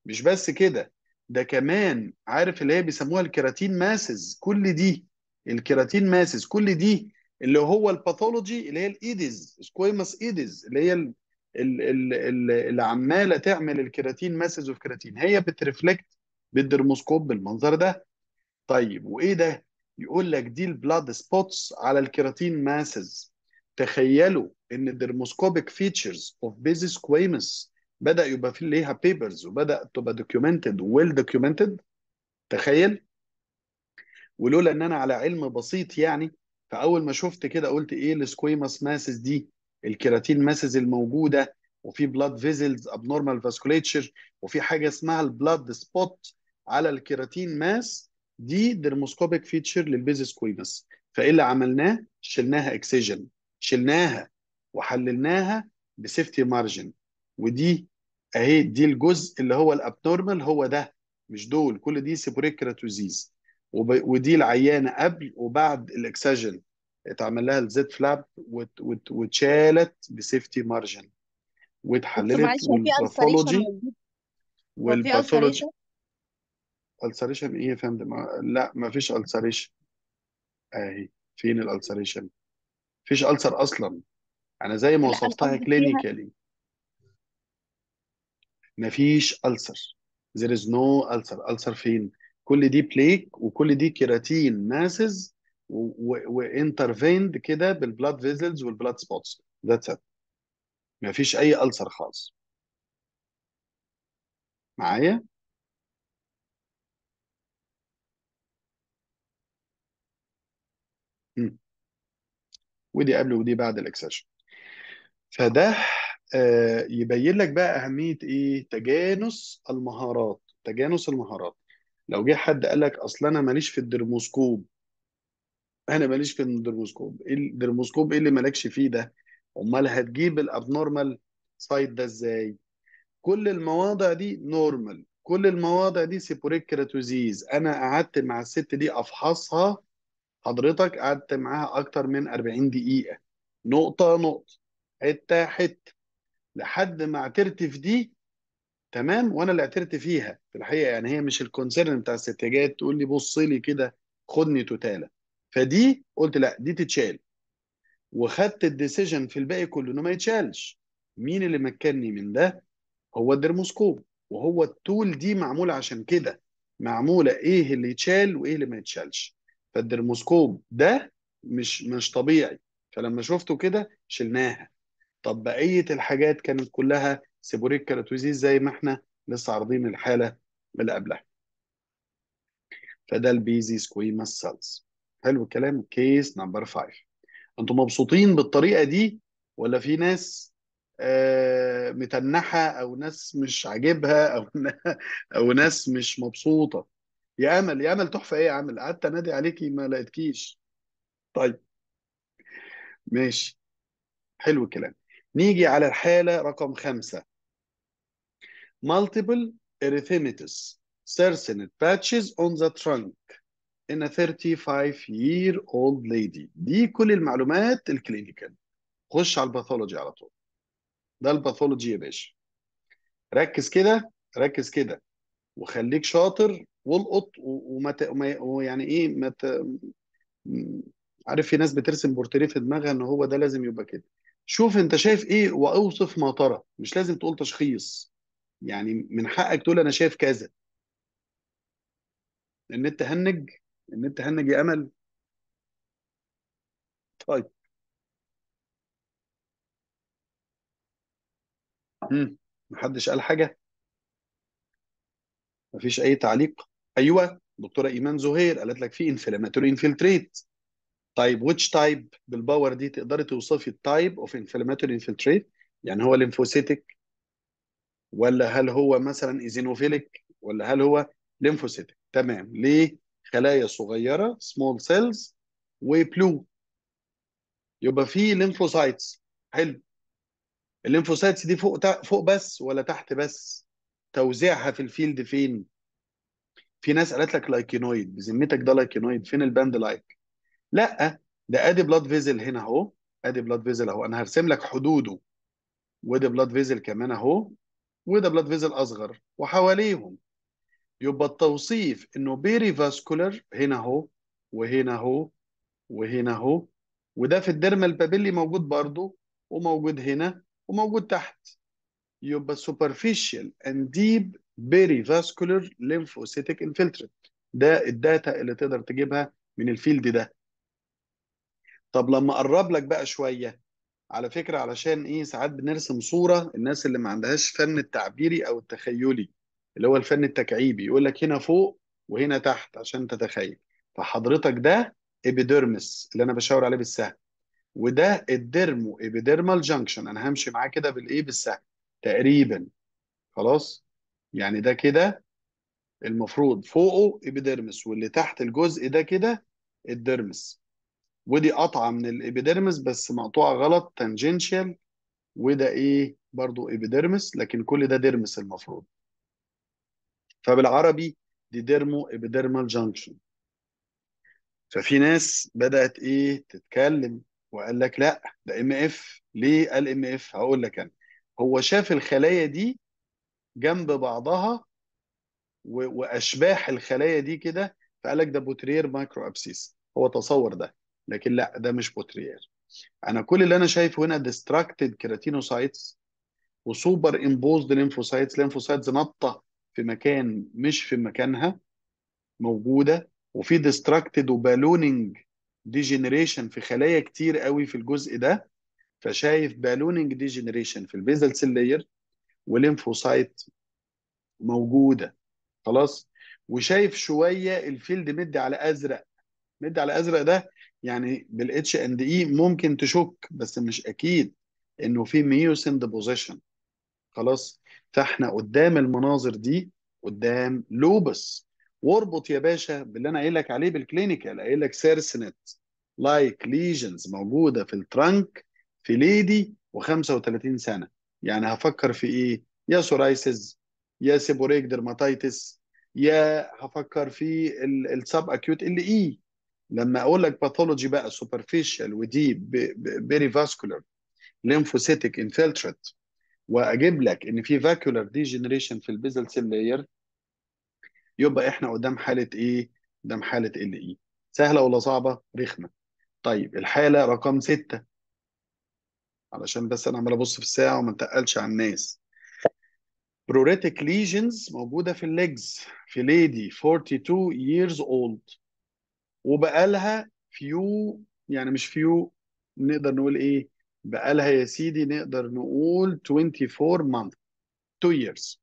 مش بس كده ده كمان عارف اللي هي بيسموها ال keratin masses. كل دي ال keratin masses كل دي اللي هو ال pathology اللي هي ال eddies squamous eddies اللي هي ال- ال- ال- ال- اللي عمالة تعمل ال keratin masses of keratin. هي بت reflect بال dermoscope بالمنظر ده. طيب وإيه ده؟ يقول لك دي ال blood spots على ال keratin masses. تخيلوا إن ال dermoscopic features of basosquamous بدأ يبقى في ليها papers وبدأ تبقى documented well documented تخيل. ولولا إن أنا على علم بسيط يعني فأول ما شفت كده قلت إيه ال squamous masses دي؟ ال keratin masses الموجودة وفي blood vessels abnormal vasculature وفي حاجة اسمها ال blood spot على ال keratin mass دي dermoscopic feature لل basosquamous فإيه اللي عملناه؟ شلناها excision شلناها وحللناها ب safety margin ودي اهي دي الجزء اللي هو ال abnormal هو ده مش دول. كل دي seborrheic keratosis وب... ودي العيانة قبل وبعد ال excision اتعمل لها O-Z flap وت... وت... واتشالت ب safety margin واتحللت وال pathology. وال pathology. ulceration إيه يا فندم؟ لا ما فيش ulceration أهي فين ال ulceration فيش ulcer أصلا. أنا زي ما وصفتها clinically ما فيش ulcer there is no ulcer ulcer فين؟ كل دي plaque وكل دي keratin masses و intervened كده بال blood vessels وال blood spots that's it ما فيش أي ulcer خالص. معايا. ودي قبل ودي بعد ال excision فده يبين لك بقى أهمية إيه؟ تجانس المهارات تجانس المهارات لو جه حد قال لك أصل أنا ماليش في ال dermoscope أنا ماليش في ال dermoscope إيه ال dermoscope إيه اللي مالكش فيه ده؟ أمال هتجيب ال abnormal site ده إزاي؟ كل المواضع دي normal كل المواضع دي seborrheic keratosis أنا قعدت مع الست دي أفحصها حضرتك قعدت معاها أكتر من 40 دقيقة نقطة نقطة حتة حتة لحد ما اعترت في دي تمام؟ وأنا اللي اعترت فيها. في الحقيقة يعني هي مش ال concern بتاع الست تقول لي بص لي كده خدني totally فدي قلت لا دي تتشال. وخدت ال decision في الباقي كله إنه ما يتشالش. مين اللي مكنني من ده؟ هو ال dermoscope وهو ال tool دي معمولة عشان كده. معمولة إيه اللي يتشال وإيه اللي ما يتشالش. فال dermoscope ده مش مش طبيعي. فلما شفته كده شلناها. طب بقية الحاجات كانت كلها seborrheic keratosis زي ما إحنا لسه عارضين الحالة اللي قبلها. فده ال basosquamous cells حلو الكلام. case number 5 أنتوا مبسوطين بالطريقة دي ولا في ناس آه، متنحة أو ناس مش عاجبها أو أو ناس مش مبسوطة؟ يا أمل يا أمل تحفة. إيه يا امل قعدت أنادي عليكي ما لقيتكيش. طيب. ماشي. حلو الكلام. نيجي على الحالة رقم خمسة. Multiple erythematous circinate patches on the trunk in a 35 year old lady. دي كل المعلومات ال clinical. خش على ال pathology على طول. ده الباثولوجي يا باشا. ركز كده ركز كده. وخليك شاطر والقط وما ت... وما- ويعني إيه ما ت... عارف في ناس بترسم بورتريه في دماغها إن هو ده لازم يبقى كده. شوف انت شايف إيه واوصف ما ترى. مش لازم تقول تشخيص. يعني من حقك تقول أنا شايف كذا. ان انت هنج. ان انت هنج يا أمل. طيب. مم. محدش قال حاجة؟ مفيش أي تعليق؟ أيوه. دكتورة إيمان زهير قالت لك في inflammatory infiltrate طيب which type بال power دي تقدري توصفي ال type of inflammatory infiltrate يعني هو lymphocytic ولا هل هو مثلا eosinophilic ولا هل هو lymphocytic تمام. ليه؟ خلايا صغيرة small cells و blue يبقى في lymphocytes حلو. ال lymphocytes دي فوق فوق بس ولا تحت بس؟ توزيعها في ال field فين؟ في ناس قالت لك lichenoid. بذمتك ده lichenoid. فين ال band-like؟ لا ده آدي blood vessel هنا أهو. آدي blood vessel أهو. أنا هرسم لك حدوده. وده blood vessel كمان أهو. وده blood vessel أصغر. وحواليهم يبقى التوصيف إنه perivascular هنا أهو. وهنا أهو. وهنا أهو. وده في ال dermal papillae موجود برضو. وموجود هنا. وموجود تحت. يبقى superficial and deep perivascular lymphocytic infiltrate. ده ال data اللي تقدر تجيبها من ال field ده. طب لما اقرب لك بقى شوية على فكرة علشان إيه ساعات بنرسم صورة الناس اللي ما عندهاش فن التعبيري أو التخيلي اللي هو الفن التكعيبي يقول لك هنا فوق وهنا تحت عشان تتخيل. فحضرتك ده epidermis اللي أنا بشاور عليه بالسهم وده ال dermo-epidermal junction أنا همشي معاه كده بالإيه؟ بالسهم تقريبا. خلاص؟ يعني ده كده المفروض فوقه epidermis واللي تحت الجزء ده كده ال dermis ودي قطعة من ال epidermis بس مقطوعة غلط tangential وده إيه؟ برضو epidermis لكن كل ده dermis المفروض. فبالعربي دي dermo-epidermal junction ففي ناس بدأت إيه؟ تتكلم وقال لك لأ ده MF ليه قال MF هقول لك أنا. هو شاف الخلايا دي جنب بعضها وأشباح الخلايا دي كده فقال لك ده Pautrier microabscess. هو تصور ده. لكن لا ده مش Pautrier أنا كل اللي أنا شايفه هنا destructed keratinocytes و superimposed lymphocytes lymphocytes نطة في مكان مش في مكانها موجودة. وفي destructed و ballooning degeneration في خلايا كتير قوي في الجزء ده. فشايف ballooning degeneration في ال basal cell layer و lymphocyte موجودة. خلاص؟ وشايف شوية ال field مدي على أزرق. مدي على أزرق ده يعني بال H and E ممكن تشك بس مش أكيد إنه في mucin deposition خلاص؟ فإحنا قدام المناظر دي قدام lupus. واربط يا باشا باللي أنا قايل لك عليه بال clinical قايل لك crescent like lesions موجودة في ال trunk في lady و35 سنة. يعني هفكر في إيه؟ يا psoriasis يا seborrheic dermatitis يا هفكر في ال subacute LE لما أقول لك pathology بقى superficial و deep perivascular lymphocytic infiltrate وأجيب لك إن في vacuolar degeneration في ال basal cell layer يبقى إحنا قدام حالة إيه؟ قدام حالة LE سهلة ولا صعبة؟ رخمة. طيب الحالة رقم ستة. علشان بس أنا عمال أبص في الساعة وما نتقلش على الناس. pruritic lesions موجودة في ال legs في lady 42 years old. وبقالها few يعني مش few نقدر نقول إيه؟ بقالها يا سيدي نقدر نقول 24 month 2 years.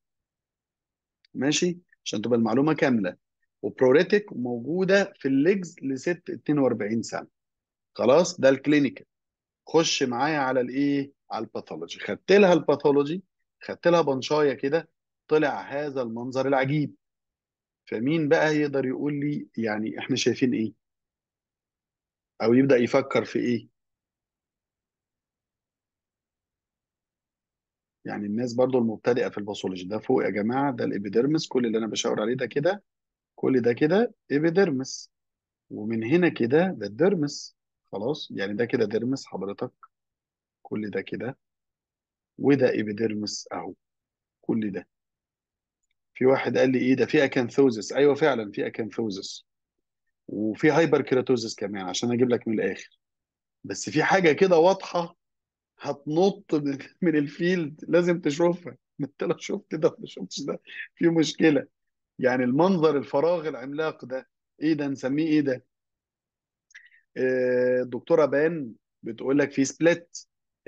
ماشي؟ عشان تبقى المعلومة كاملة. و pruritic موجودة في ال legs لست 42 سنة. خلاص؟ ده ال clinical. خش معايا على الإيه؟ على ال pathology خدت لها ال pathology خدت لها punchاية كده طلع هذا المنظر العجيب. فمين بقى يقدر يقول لي يعني إحنا شايفين إيه؟ أو يبدأ يفكر في إيه؟ يعني الناس برضو المبتدئة في ال pathology ده فوق يا جماعة ده ال epidermis كل اللي أنا بشاور عليه ده كده كل ده كده epidermis. ومن هنا كده ده ال dermis. خلاص يعني ده كده dermis حضرتك كل ده كده وده epidermis أهو كل ده. في واحد قال لي إيه ده في acanthosis. أيوه فعلا في acanthosis. وفي hyperkeratosis كمان عشان أجيب لك من الآخر. بس في حاجة كده واضحة هتنط من ال field. لازم تشوفها. أنت لو شفت ده ما شفتش ده. في مشكلة. يعني المنظر الفراغ العملاق ده إيه ده نسميه إيه ده؟ آه، الدكتوره بان بتقول لك في split.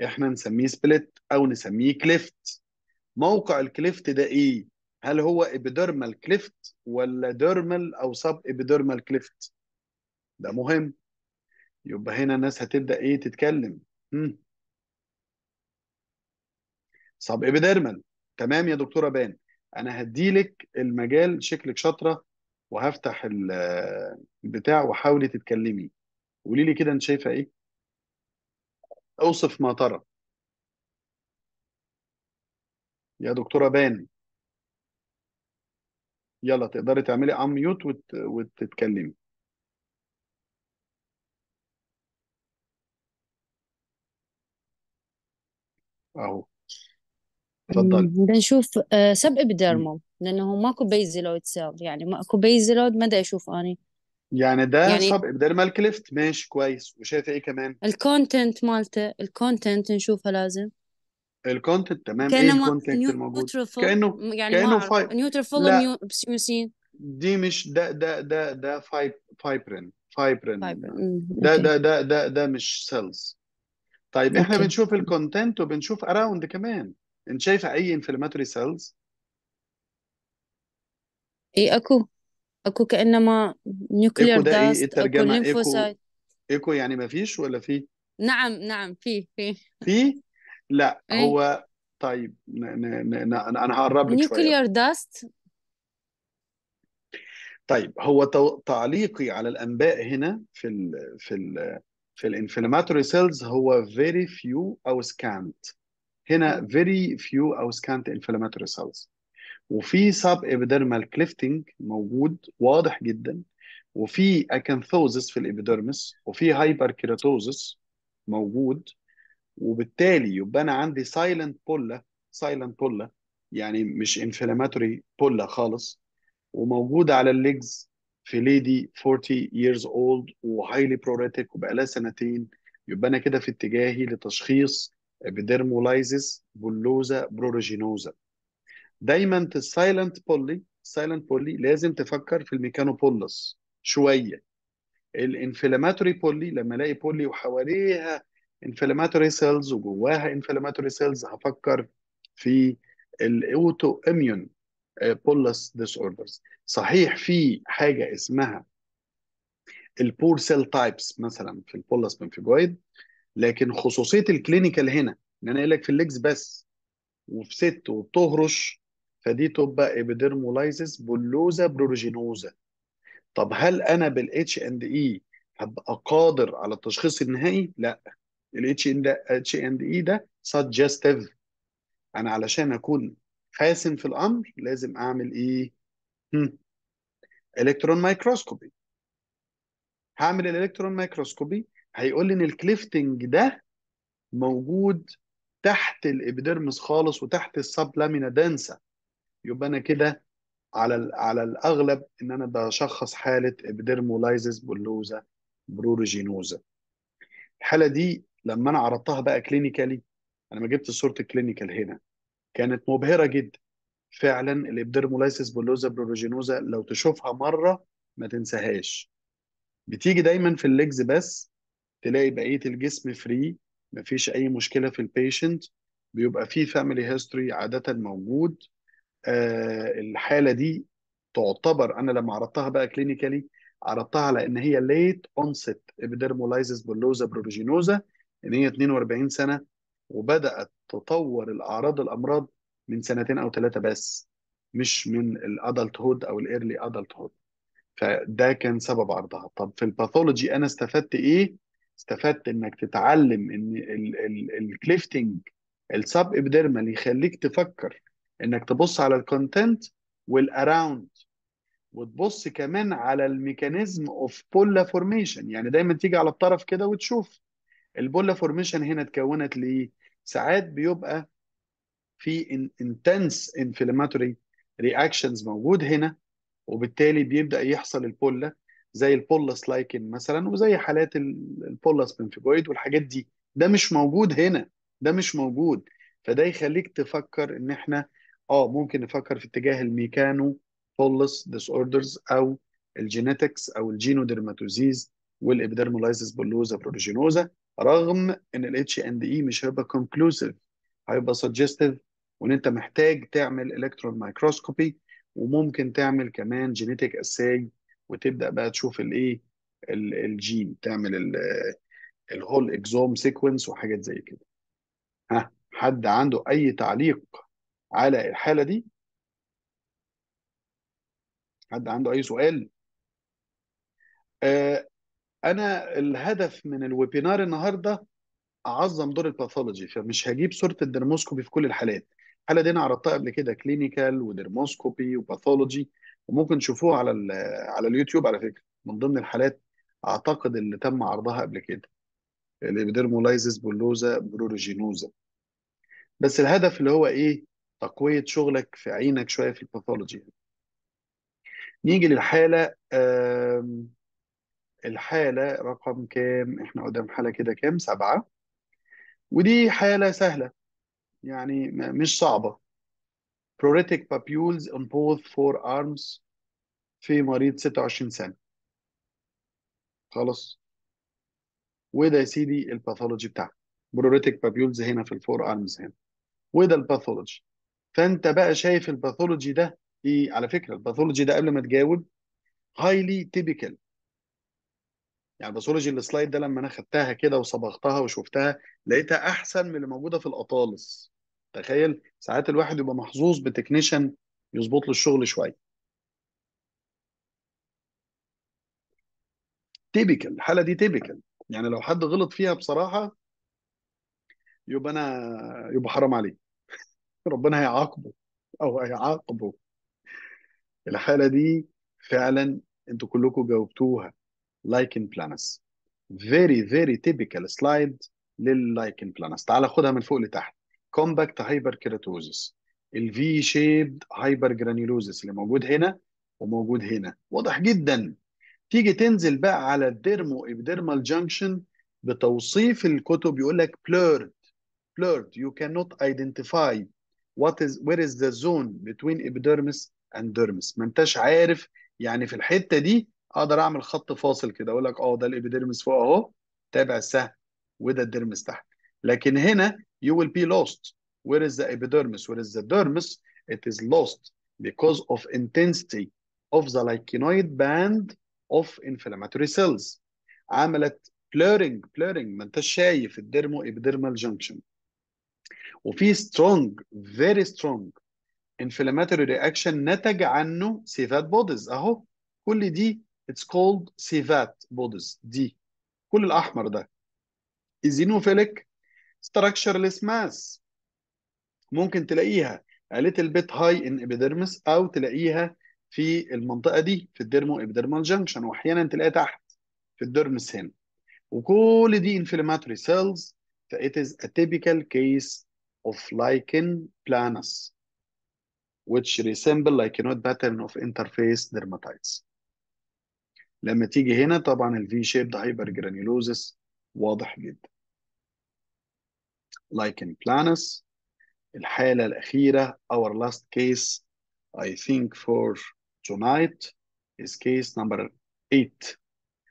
إحنا نسميه split أو نسميه cleft. موقع ال cleft ده إيه؟ هل هو epidermal cleft ولا dermal أو subepidermal cleft ده مهم. يبقى هنا الناس هتبدأ إيه تتكلم؟ هم. subepidermal تمام يا دكتورة بان. أنا هديلك المجال شكلك شاطرة وهفتح ال- البتاع وحاولي تتكلمي. قولي لي كده أنت شايفة إيه؟ أوصف ما ترى. يا دكتورة بان. يلا تقدري تعملي unmute وت... وتتكلمي. أهو. اتفضلي بدنا نشوف sub م. epidermal لأنه ماكو basaloid cell يعني ماكو basaloid ما دا أشوف أني. يعني ده يعني subepidermal cleft ماشي كويس. وشايفة إيه كمان؟ ال content مالته ال content نشوفها لازم. ال content تمام إيه ال content الموجود؟ كانه يعني كأنه فايب neutrophil لا. و mucin دي مش ده ده ده ده فايب fibrin fibrin ده ده ده ده ده مش cells طيب إحنا okay. بنشوف ال content وبنشوف around كمان. أنت شايفة أي inflammatory cells اي أكو. أكو كأنما أكو nuclear ده إيه؟ dust أكو الترجمة أكو. lymphocyte أكو يعني ما فيش ولا في؟ نعم نعم في في. في؟ لا اي هو طيب ن ن ن ن أنا هقرب لك شوية. nuclear dust؟ طيب هو تو- تعليقي على الأنباء هنا في ال في ال في ال inflammatory cells هو very few أو scant. هنا very few أو scant inflammatory cells وفي subepidermal clefting موجود واضح جدا. وفي acanthosis في ال epidermis وفي hyperkeratosis موجود. وبالتالي يبقى أنا عندي silent bulla silent bulla يعني مش inflammatory bulla خالص وموجودة على ال legs في lady 40 years old و highly pruritic وبقى لها سنتين. يبقى أنا كده في اتجاهي لتشخيص epidermolysis bullosa pruriginosa دايما ال silent bullae ال silent bullae لازم تفكر في ال mechanobullous شوية. ال inflammatory bullae لما ألاقي bullae وحواليها inflammatory cells وجواها inflammatory cells هفكر في ال autoimmune bullous disorders صحيح في حاجة اسمها ال poor cell types مثلا في ال bullous pemphigoid لكن خصوصية ال clinical هنا إن أنا لك في ال legs بس وفي ست وبتهرش فدي تبقى epidermolysis bullosa pruriginosa طب هل أنا بال H and E هبقى قادر على التشخيص النهائي؟ لا. ال H and ده H and E ده suggestive أنا علشان أكون حاسم في الأمر لازم أعمل إيه؟ electron microscopy. هعمل ال electron microscopy. هيقول لي إن ال clefting ده موجود تحت ال epidermis خالص وتحت ال sublamina densa يبقى أنا كده على على الأغلب إن أنا بشخص حالة epidermolysis bullosa pruriginosa الحالة دي لما أنا عرضتها بقى clinically أنا ما جبت صورة ال clinical هنا. كانت مبهرة جدا. فعلا ال epidermolysis bullosa pruriginosa لو تشوفها مرة ما تنساهاش. بتيجي دايما في ال legs بس تلاقي بقية الجسم free مفيش أي مشكلة في ال patient بيبقى فيه family history عادة موجود. آه الحالة دي تعتبر أنا لما عرضتها بقى clinically عرضتها على ان هي late onset epidermolysis bullosa pruriginosa. ان هي 42 سنة وبدأت تطور الأعراض الأمراض من سنتين أو ثلاثة بس مش من ال adulthood أو ال early adulthood فده كان سبب عرضها. طب في ال pathology أنا استفدت إيه؟ استفدت إنك تتعلم إن ال clefting ال subepidermal يخليك تفكر إنك تبص على ال content وال around وتبص كمان على ال mechanism of bulla formation يعني دايما تيجي على الطرف كده وتشوف ال bulla formation هنا اتكونت ليه ساعات بيبقى في intense inflammatory reactions موجود هنا وبالتالي بيبدأ يحصل ال bulla زي ال bullous lichen مثلا وزي حالات ال bullous pemphigoid والحاجات دي. ده مش موجود هنا ده مش موجود. فده يخليك تفكر إن إحنا آه ممكن نفكر في اتجاه ال mechanobullous disorders أو ال genetics أو ال genodermatoses وال epidermolysis bullosa pruriginosa رغم إن end مش هيبقى conclusive هيبقى suggestive وإن أنت محتاج تعمل electron microscopy وممكن تعمل كمان genetic assay وتبدأ بقى تشوف الايه الجين تعمل ال whole exome sequence وحاجات زي كده. ها حد عنده أي تعليق على الحالة دي؟ حد عنده أي سؤال؟ آه أنا الهدف من ال webinar النهارده أعظم دور ال pathology فمش هجيب صورة ال dermoscopy في كل الحالات. الحالة دي أنا عرضتها قبل كده clinical و dermoscopy و pathology وممكن تشوفوها على على اليوتيوب على فكرة. من ضمن الحالات أعتقد اللي تم عرضها قبل كده ال epidermolysis bullosa pruriginosa بس الهدف اللي هو إيه؟ تقوية شغلك في عينك شوية في ال pathology نيجي للحالة الحالة رقم كام؟ إحنا قدام حالة كده كام؟ سبعة. ودي حالة سهلة. يعني مش صعبة. Pruritic papules on both forearms في مريض 26 سنة. خلاص. وده يا سيدي ال pathology بتاعه pruritic papules هنا في ال forearms هنا وده ال pathology فأنت بقى شايف ال pathology ده إيه؟ على فكرة ال pathology ده قبل ما تجاوب highly typical يعني ال pathology ال slide ده لما أنا خدتها كده وصبغتها وشفتها لقيتها أحسن من اللي موجودة في الأطالس. تخيل؟ ساعات الواحد يبقى محظوظ ب technician يظبط له الشغل شوية. typical الحالة دي typical يعني لو حد غلط فيها بصراحة يبقى أنا يبقى حرام عليه. ربنا هيعاقبه أو هيعاقبه. الحالة دي فعلا أنتوا كلكم جاوبتوها. lichen planus. Very very typical slide لل lichen planus. تعال خدها من فوق لتحت. compact hyperkeratosis ال V-shaped hypergranulosis اللي موجود هنا وموجود هنا. واضح جدا. تيجي تنزل بقى على ال dermoepidermal junction بتوصيف الكتب يقول لك blurred. Blurred. You cannot identify what is where is the zone between epidermis and dermis. ما انتش عارف يعني في الحتة دي أقدر أعمل خط فاصل كده أقول لك آه ده ال epidermis فوق أهو تابع السهم وده ال dermis تحت. لكن هنا you will be lost where is the epidermis where is the dermis it is lost because of intensity of the lichenoid band of inflammatory cells عملت blurring blurring ما انت شايف ال dermoepidermal junction وفي strong very strong inflammatory reaction نتج عنه Civatte bodies أهو كل دي it's called Civatte bodies دي كل الاحمر ده eosinophilic structureless mass ممكن تلاقيها a little bit high in epidermis أو تلاقيها في المنطقة دي في ال dermoepidermal junction واحيانا تلاقيها تحت في ال dermis هنا وكل دي inflammatory cells it is a typical case of lichen planus which resemble lichenoid pattern of interface dermatitis لما تيجي هنا طبعا الفي shaped hypergranulosis واضح جدا lichen planus الحالة الأخيرة our last case I think for tonight is case number 8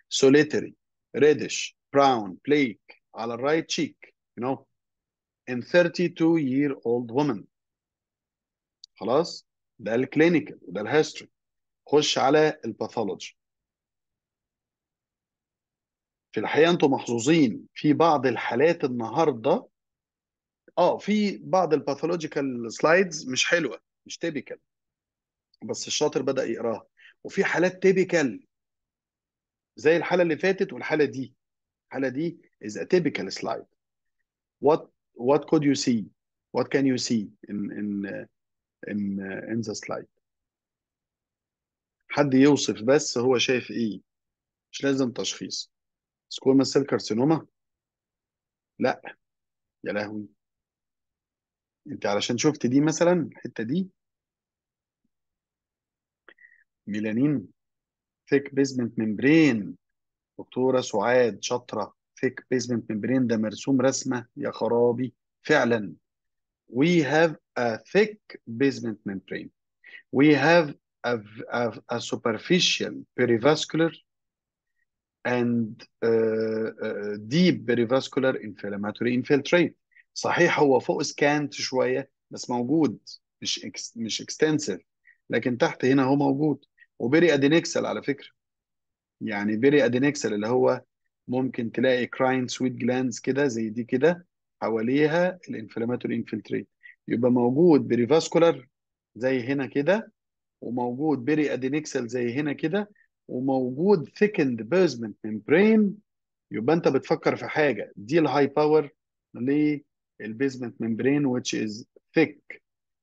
solitary reddish brown plaque على ال right cheek you know in 32 year old woman خلاص ده ال clinical وده ال history خش على ال pathology في الحقيقة أنتم محظوظين في بعض الحالات النهاردة. آه في بعض ال pathological slides مش حلوة مش typical بس الشاطر بدأ يقراها. وفي حالات typical زي الحالة اللي فاتت والحالة دي. الحالة دي is a typical slide. What what could you see? What can you see in in in in the slide? حد يوصف بس هو شايف إيه؟ مش لازم تشخيص. squamous cell carcinoma؟ لا. يا لهوي. انت علشان شفت دي مثلا الحتة دي؟ ميلانين thick basement membrane. دكتورة سعاد شاطرة. thick basement membrane ده مرسوم رسمة. يا خرابي. فعلا. We have a thick basement membrane. We have a, a, a superficial perivascular and uh, uh, deep perivascular inflammatory infiltrate. صحيح هو فوق scanty شوية بس موجود مش مش extensive لكن تحت هنا هو موجود. و periadnexal على فكرة. يعني periadnexal اللي هو ممكن تلاقي eccrine sweat glands كده زي دي كده حواليها ال inflammatory infiltrate يبقى موجود perivascular زي هنا كده وموجود periadnexal زي هنا كده وموجود thickened basement membrane يبقى انت بتفكر في حاجة. دي ال high power لل basement membrane which is thick.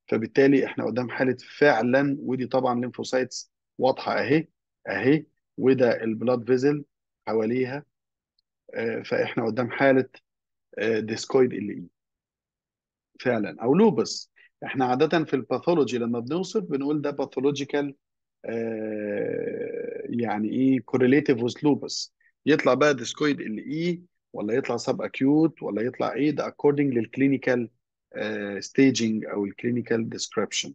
فبالتالي إحنا قدام حالة فعلا ودي طبعا lymphocytes واضحة اهي اهي وده ال blood vessel حواليها. آه، فاحنا قدام حالة discoid LE فعلا. أو lupus إحنا عاده في ال pathology لما بنوصف بنقول ده pathological يعني إيه correlative with lupus يطلع بقى discoid LE ولا يطلع subacute ولا يطلع إيه؟ ده according لل clinical staging أو ال clinical description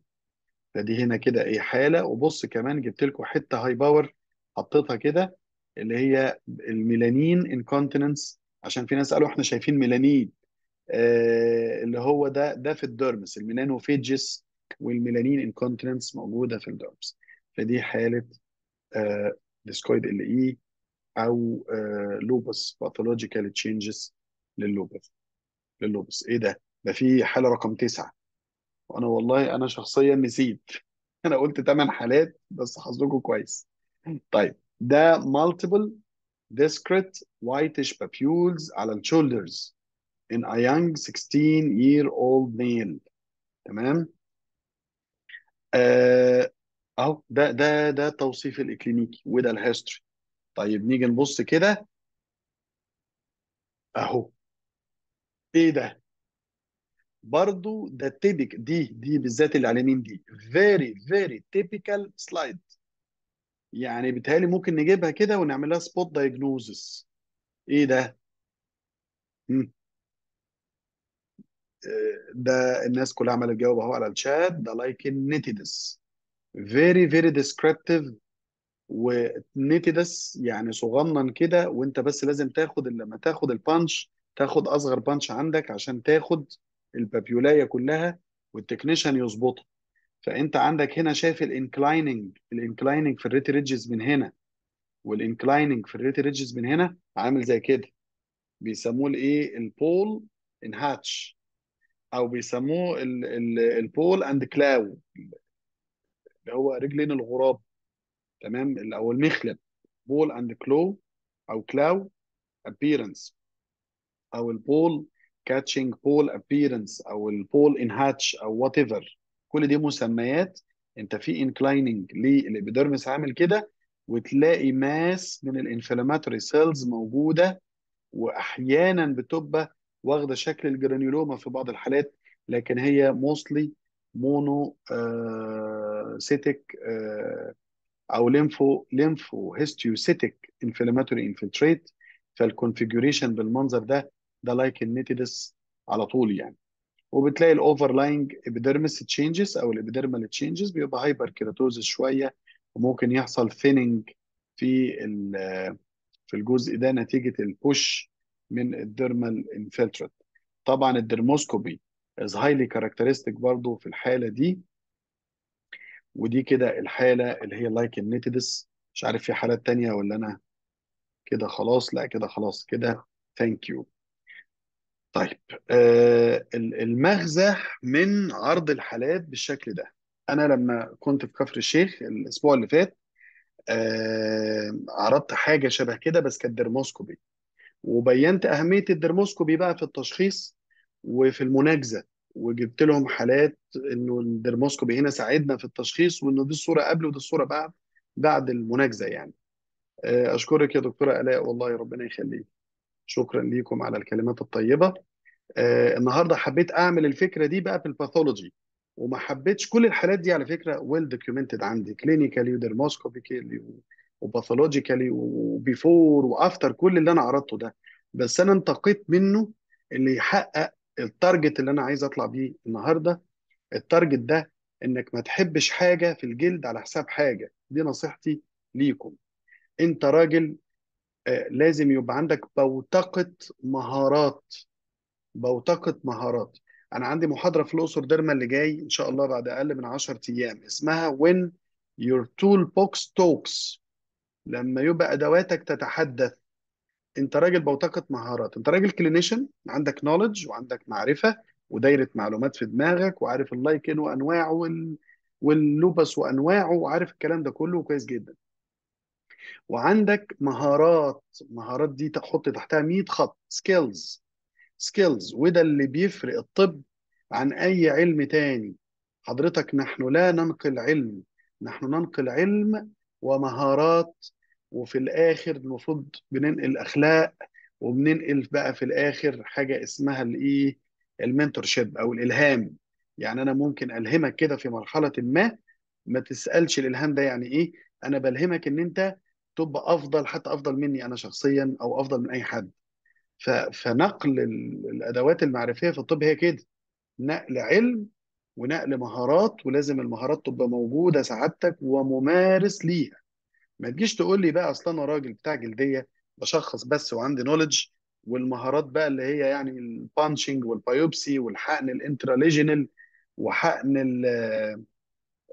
فدي هنا كده إيه حالة. وبص كمان جبت لكم حتة high power حطيتها كده اللي هي ال melanin incontinence عشان في ناس قالوا إحنا شايفين ميلانين. آه اللي هو ده ده في ال dermis ال melanophages وال melanin incontinence موجودة في ال dermis. فدي حالة آه discoid LE أو آه lupus pathological changes لل lupus لل lupus إيه ده؟ ده في حالة رقم تسعة. وأنا والله أنا شخصيا نسيت. أنا قلت 8 حالات بس حظكم كويس. طيب ده multiple discrete whitish papules على ال shoulders in a young 16 year old male. تمام؟ آه، أهو ده ده ده التوصيف الإكلينيكي وده ال history. طيب نيجي نبص كده. أهو. إيه ده؟ برضو ده typical دي دي بالذات اللي على اليمين دي. Very very typical slide. يعني بيتهيألي ممكن نجيبها كده ونعمل لها spot diagnosis إيه ده؟ مم. آه، ده الناس كلها عمالة تجاوب أهو على الشات. ده lichen nitidus very very descriptive و nitidus يعني صغنن كده وانت بس لازم تاخد لما تاخد ال punch تاخد أصغر punch عندك عشان تاخد ال papule كلها وال technician يظبطها. فأنت عندك هنا شايف ال inclining ال inclining في ال rete ridges من هنا وال inclining في ال rete ridges من هنا عامل زي كده. بيسموه الايه ال ball in hutch أو بيسموه ال- ال- ال ball and claw اللي هو رجلين الغراب تمام؟ أو المخلب ball and claw أو claw appearance. أو ال ball catching ball appearance أو ال ball in hutch أو whatever كل دي مسميات أنت في inclining لل epidermis عامل كده وتلاقي mass من ال inflammatory cells موجودة واحيانا بتبقى واخدة شكل ال granuloma في بعض الحالات لكن هي mostly monocytic أو lympho lymphohistiocytic inflammatory infiltrate فال configuration بالمنظر ده ده lichen nitidus على طول يعني. وبتلاقي ال overlying epidermis changes أو ال epidermal changes بيبقى hyperkeratosis شوية وممكن يحصل thinning في في الجزء ده نتيجة ال push من ال dermal infiltrate طبعا ال dermoscopy is highly characteristic برضو في الحالة دي. ودي كده الحالة اللي هي lichen nitidus مش عارف في حالات تانية ولا أنا كده خلاص؟ لا كده خلاص كده thank you طيب آه ال- المغزى من عرض الحالات بالشكل ده. أنا لما كنت في كفر الشيخ الأسبوع اللي فات آه عرضت حاجة شبه كده بس كانت dermoscopy. وبينت أهمية ال dermoscopy بقى في التشخيص وفي المناجزة وجبت لهم حالات إنه ال dermoscopy هنا ساعدنا في التشخيص وإنه دي الصورة قبل ودي الصورة بعد بعد المناجزة يعني. آه أشكرك يا دكتورة ألاء والله ربنا يخليك. شكرا ليكم على الكلمات الطيبة. آه النهارده حبيت أعمل الفكرة دي بقى في ال pathology وما حبيتش كل الحالات دي على فكرة well documented عندي كلينيكالي ودرموسكوبيكالي وباثولوجيكالي وبيفور وأفتر كل اللي أنا عرضته ده. بس أنا انتقيت منه اللي يحقق ال target اللي أنا عايز أطلع بيه النهارده ال target ده إنك ما تحبش حاجة في الجلد على حساب حاجة. دي نصيحتي ليكم. أنت راجل آه لازم يبقى عندك بوتقة مهارات. بوتقة مهارات. أنا عندي محاضرة في الأقصر Derma اللي جاي إن شاء الله بعد أقل من 10 أيام. اسمها When Your Toolbox Talks. لما يبقى أدواتك تتحدث أنت راجل بوتقة مهارات أنت راجل clinician عندك knowledge وعندك معرفة ودايرة معلومات في دماغك وعارف ال lichen وأنواعه وال... وال lupus وأنواعه وعارف الكلام ده كله كويس جدا. وعندك مهارات مهارات دي تحط تحتها 100 خط skills skills وده اللي بيفرق الطب عن أي علم تاني. حضرتك نحن لا ننقل علم نحن ننقل علم ومهارات وفي الآخر المفروض بننقل أخلاق وبننقل بقى في الآخر حاجة اسمها الإيه؟ المنتورشيب أو الإلهام. يعني أنا ممكن ألهمك كده في مرحلة ما ما تسألش الإلهام ده يعني إيه؟ أنا بلهمك إن أنت تبقى أفضل حتى أفضل مني أنا شخصيا أو أفضل من أي حد. ف- فنقل ال- الأدوات المعرفية في الطب هي كده. نقل علم ونقل مهارات ولازم المهارات تبقى موجودة سعادتك وممارس ليها. ما تجيش تقول لي بقى أصلا أنا راجل بتاع جلدية بشخص بس وعندي knowledge والمهارات بقى اللي هي يعني ال punching وال biopsy والحقن ال intralesional وحقن ال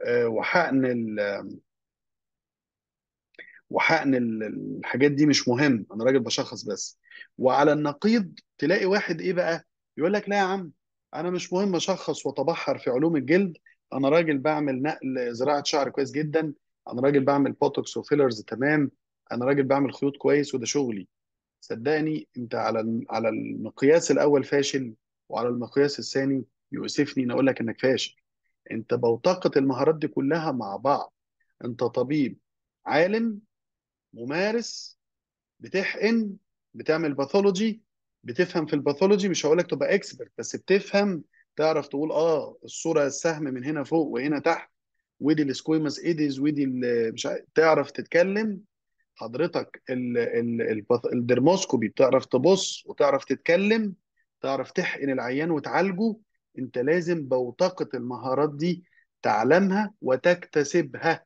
آه، وحقن ال وحقن ال- الحاجات دي مش مهم أنا راجل بشخص بس. وعلى النقيض تلاقي واحد إيه بقى؟ يقول لك لا يا عم أنا مش مهم أشخص وأتبحر في علوم الجلد أنا راجل بعمل نقل زراعة شعر كويس جدا أنا راجل بعمل بوتوكس و fillers تمام. أنا راجل بعمل خيوط كويس وده شغلي. صدقني انت على على المقياس الأول فاشل وعلى المقياس الثاني يؤسفني ان أقول لك إنك فاشل. انت بوتقة المهارات دي كلها مع بعض. انت طبيب عالم ممارس بتحقن بتعمل pathology بتفهم في ال pathology مش هقول لك تبقى expert بس بتفهم تعرف تقول آه الصورة السهم من هنا فوق وهنا تحت. ودي ال squamous eddies ودي مش تعرف تتكلم حضرتك ال ال ال path- ال dermoscopy بتعرف تبص وتعرف تتكلم تعرف تحقن العيان وتعالجه انت لازم بوتقة المهارات دي تعلمها وتكتسبها.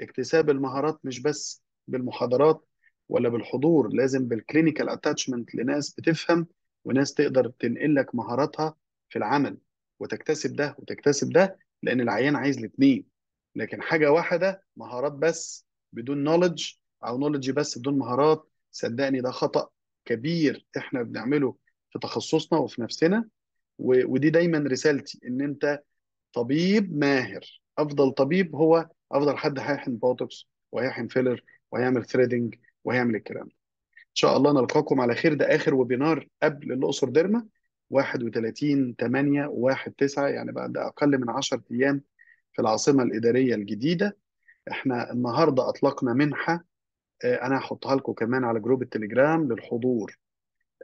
اكتساب المهارات مش بس بالمحاضرات ولا بالحضور لازم بال clinical attachment لناس بتفهم وناس تقدر تنقل لك مهاراتها في العمل وتكتسب ده وتكتسب ده لأن العيان عايز الاثنين لكن حاجة واحدة مهارات بس بدون knowledge أو knowledge بس بدون مهارات صدقني ده خطأ كبير إحنا بنعمله في تخصصنا وفي نفسنا. ودي دايما رسالتي إن أنت طبيب ماهر. أفضل طبيب هو أفضل حد هيحقن بوتوكس وهيحقن filler وهيعمل threading وهيعمل الكلام ده. إن شاء الله نلقاكم على خير. ده آخر webinar قبل الأقصر Derma 31 8 1 9 يعني بعد أقل من 10 أيام في العاصمة الإدارية الجديدة. إحنا النهارده أطلقنا منحة آه، أنا هحطها لكم كمان على group التليجرام للحضور.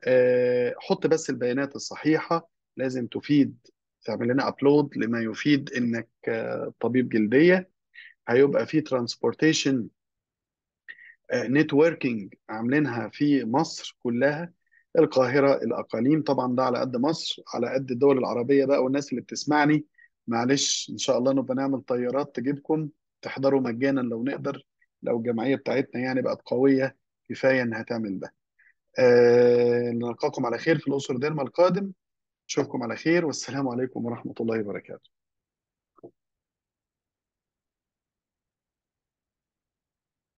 آه، حط بس البيانات الصحيحة لازم تفيد تعمل لنا upload لما يفيد إنك آه، طبيب جلدية. هيبقى في transportation networking عاملينها في مصر كلها. القاهرة الأقاليم طبعا ده على قد مصر على قد الدول العربية بقى والناس اللي بتسمعني. معلش إن شاء الله نبقى نعمل طيارات تجيبكم تحضروا مجانا لو نقدر لو الجمعية بتاعتنا يعني بقت قوية كفاية إنها تعمل ده. آه، نلقاكم على خير في الأقصر Derma القادم. أشوفكم على خير والسلام عليكم ورحمة الله وبركاته.